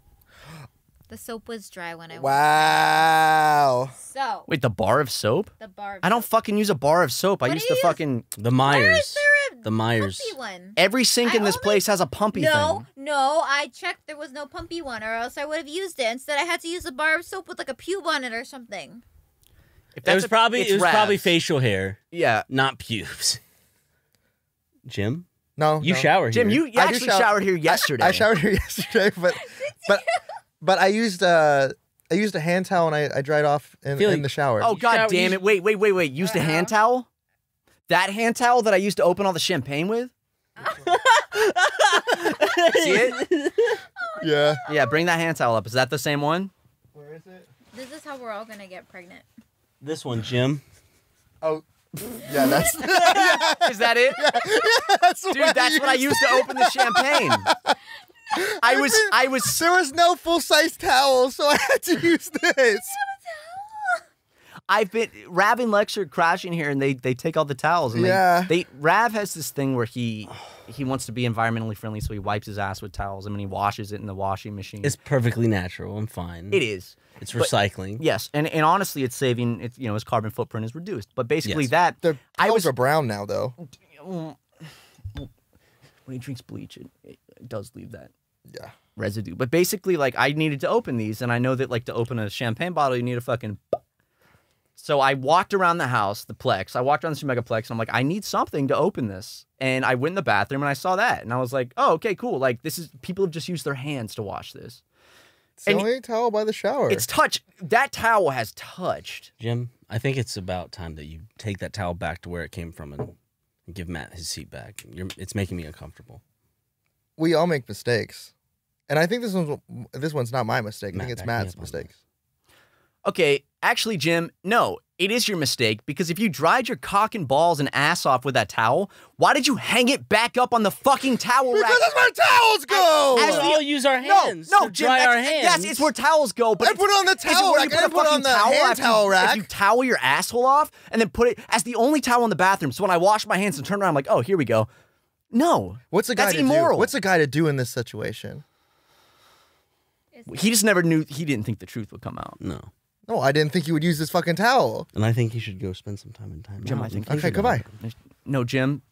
*gasps* The soap was dry when I washed Wow. So Wait, the bar of soap? the bar. of I don't fucking use a bar of soap. I What used do to use? fucking. The Myers. is there a The Myers. pumpy one? Every sink I in this only- place has a pumpy No, thing. no, no, I checked. There was no pumpy one, or else I would have used it. Instead, I had to use a bar of soap with like a pube on it or something. If It was a- probably it was probably facial hair, Yeah, not pubes. *laughs* Jim, No. you no. shower Jim, here. you, you I actually shower- showered here *laughs* yesterday. I showered here yesterday, but *laughs* but but I used uh I used a hand towel and I, I dried off in, Feel in like- the shower. Oh god shower- damn you- it! Wait, wait, wait, wait. Used a hand towel? That hand towel that I used to open all the champagne with? *laughs* See it? yeah. Yeah, bring that hand towel up. Is that the same one? Where is it? This is how we're all gonna get pregnant. this one, Jim. Oh, yeah. That's *laughs* Is that it? *laughs* that's Dude, that's what I used to open the champagne. *laughs* I was, I was, There was no full size towel, so I had to use *laughs* this. I've been Rav and Lex are crashing here, and they they take all the towels. And Yeah. They, they Rav has this thing where he he wants to be environmentally friendly, so he wipes his ass with towels, and then he washes it in the washing machine. It's perfectly natural and fine. it is. It's but- recycling. Yes, and and honestly, it's saving. It's you know his carbon footprint is reduced. But basically, Yes. that The I was are brown now, though. when he drinks bleach, it, it, it does leave that Yeah. residue. But basically, like I needed to open these, and I know that like to open a champagne bottle, you need a fucking. So I walked around the house, the Plex. I walked around the Megaplex, and I'm like, I need something to open this. And I went in the bathroom and I saw that, and I was like, oh, okay, cool. Like this is people have just used their hands to wash this. It's the And- only towel by the shower. It's touch. That towel has touched. Jim, I think it's about time that you take that towel back to where it came from and give Matt his seat back. You're, it's making me uncomfortable. We all make mistakes, and I think this one's this one's not my mistake. I think it's Matt's up on mistake. Okay, actually, Jim, no, it is your mistake because if you dried your cock and balls and ass off with that towel, why did you hang it back up on the fucking towel rack? Because that's where towels go. As we all use our hands no, to Jim, dry our hands. Yes, it's where towels go. But I put it on the it's- it's towel rack. you I put it on the towel hand towel rack. If you towel your asshole off and then put it as the only towel in the bathroom. So when I wash my hands and turn around, I'm like, oh, here we go. No, What's a guy That's to immoral. do? What's a guy to do in this situation? he just never knew. He didn't think the truth would come out. No. No, I didn't think he would use this fucking towel. And I think he should go spend some time in time. Jim, out I think Okay, should goodbye. No, Jim,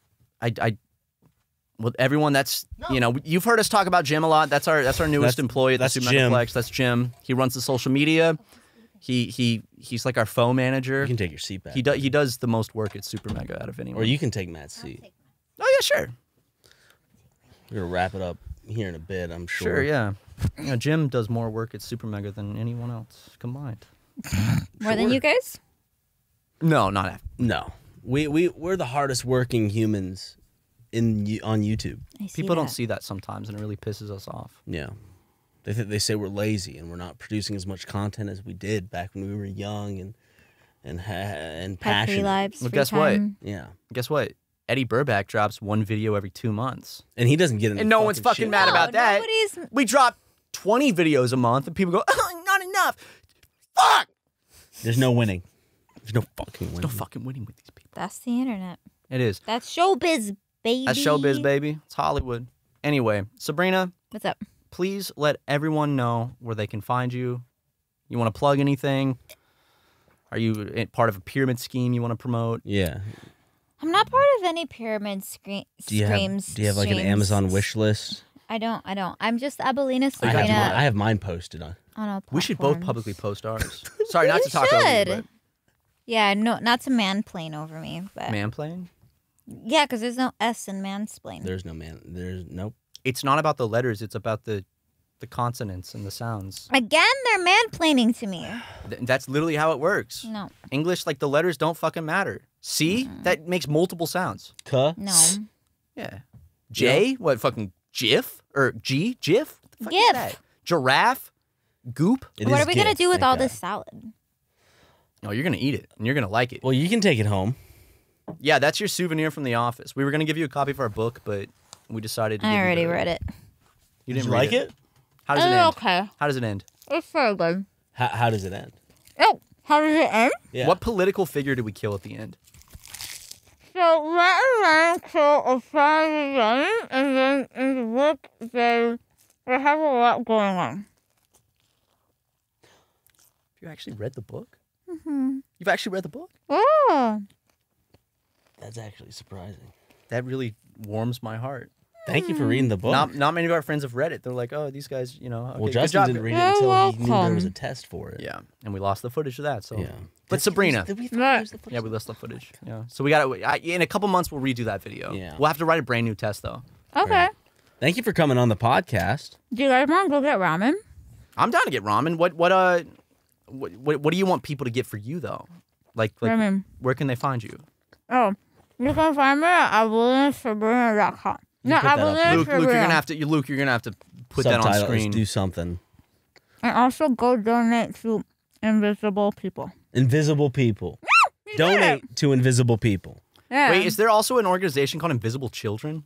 I, I, well, everyone that's you know you've heard us talk about Jim a lot. That's our that's our newest That's- employee at that's the Jim. Supermegaplex. That's Jim. He runs the social media. He he he's like our faux manager. You can take your seat back. He does he does the most work at Super Mega out of anyone. Or you can take Matt's seat. Oh yeah, sure, We're gonna wrap it up here in a bit. I'm sure. sure, yeah. You know, Jim does more work at Super Mega than anyone else combined. *laughs* More than you guys? No, not after. No, we we we're the hardest working humans in on YouTube. I see People don't that. see that sometimes, and it really pisses us off. Yeah, they th- they say we're lazy and we're not producing as much content as we did back when we were young and and ha- and Have free passionate. lives. Well, free guess what? Yeah, Guess what? Eddy Burback drops one video every two months. and he doesn't get. Into And no one's fucking shit. mad No, about that. nobody's- We drop 20 videos a month, and people go, *laughs* oh, not enough. Fuck! There's no winning. There's no fucking winning. No fucking winning with these people. That's the internet. It is. That's showbiz, baby. That's showbiz, baby. It's Hollywood. Anyway, Sabrina, What's up? please let everyone know where they can find you. You want to plug anything? Are you in- part of a pyramid scheme you want to promote? Yeah. I'm not part of any pyramid screen Do you have. Do you have like an. Amazon wish list? I don't. I don't. I'm just Abelina I have, Sabrina mine, I have mine posted on. on a We should both publicly post ours. *laughs* Sorry, not to talk over you, should. Yeah, no, not to manplain over me, but but man playing. yeah, because there's no S in mansplain. There's no man. There's nope. It's not about the letters. It's about the the consonants and the sounds. Again, they're manplaining to me. Th- That's literally how it works. No, English, like the letters don't fucking matter. C, that makes multiple sounds. Cuh. no. Yeah. J, what fucking GIF or G, GIF? What the fuck is GIF. that? Giraffe, goop. It what is are we gonna do with thank all God. this salad? No, you're gonna eat it and you're gonna like it. Well, you can take it home. Yeah, that's your souvenir from the office. We were gonna give you a copy of our book, but we decided. To I give you already the- read it. You Did didn't you like it? How does it Oh, end? okay. How does it end? It's very good. How, how does it end? Oh, how does it end? Yeah. What political figure did we kill at the end? So let a man kill a president, and then in the book they they have a lot going on. You actually read the book? Mm-hmm. You've actually read the book? Oh, That's actually surprising. That really warms my heart. Thank you for reading the book. Not not many of our friends have read it. They're like, oh, these guys, you know. Okay, well, good Justin job. didn't read it You're until he knew there was a test for it. Yeah, and we lost the footage of that. So, Yeah. But Sabrina, Did we Right. lose the yeah, we lost the footage. Yeah, so we got to in a couple months we'll redo that video. Yeah. we'll have to write a brand new test though. okay. Right. Thank you for coming on the podcast. Do you guys want to go get ramen? I'm down to get ramen. What what uh, what what, what do you want people to get for you though? Like like ramen. where can they find you? Oh, you can find me at abelinasabrina.com. No, put that up. Abelina Luke, Luke, you're Sabrina. gonna have to. You, Luke, you're gonna have to put that on Subtitles, screen. Do something. And also go donate to invisible people. Invisible people. You did Donate to invisible people. Yeah. Wait, is there also an organization called Invisible Children?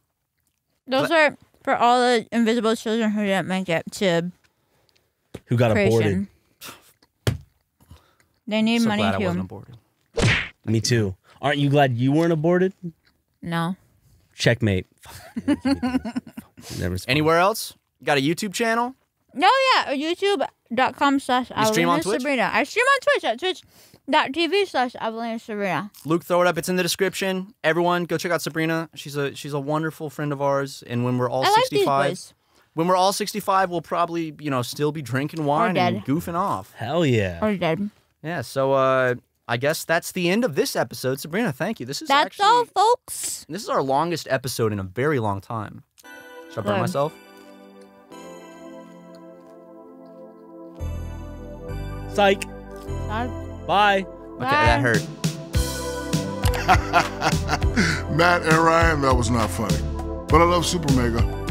Those are for all the invisible children who didn't make it to Who got aborted? creation. *sighs* They need so money glad I too. wasn't aborted. Me too. Aren't you glad you weren't aborted? No. Checkmate. *laughs* Never. Anywhere else? You got a YouTube channel? No, yeah, YouTube.com slash You stream on Twitch? Sabrina. I stream on Twitch at twitch.tv slash Abelina Sabrina. Luke, throw it up. It's in the description. Everyone, go check out Sabrina. She's a she's a wonderful friend of ours. And when we're all I like these 65, boys. when we're all 65, we'll probably you know still be drinking wine and goofing off. Hell yeah. Or dead. Yeah. So uh, I guess that's the end of this episode. Sabrina, thank you. This is That's actually, all, folks. This is our longest episode in a very long time. Should I burn myself? Psych. Bye. Okay, that hurt. *laughs* Matt and Ryan, that was not funny. But I love Super Mega.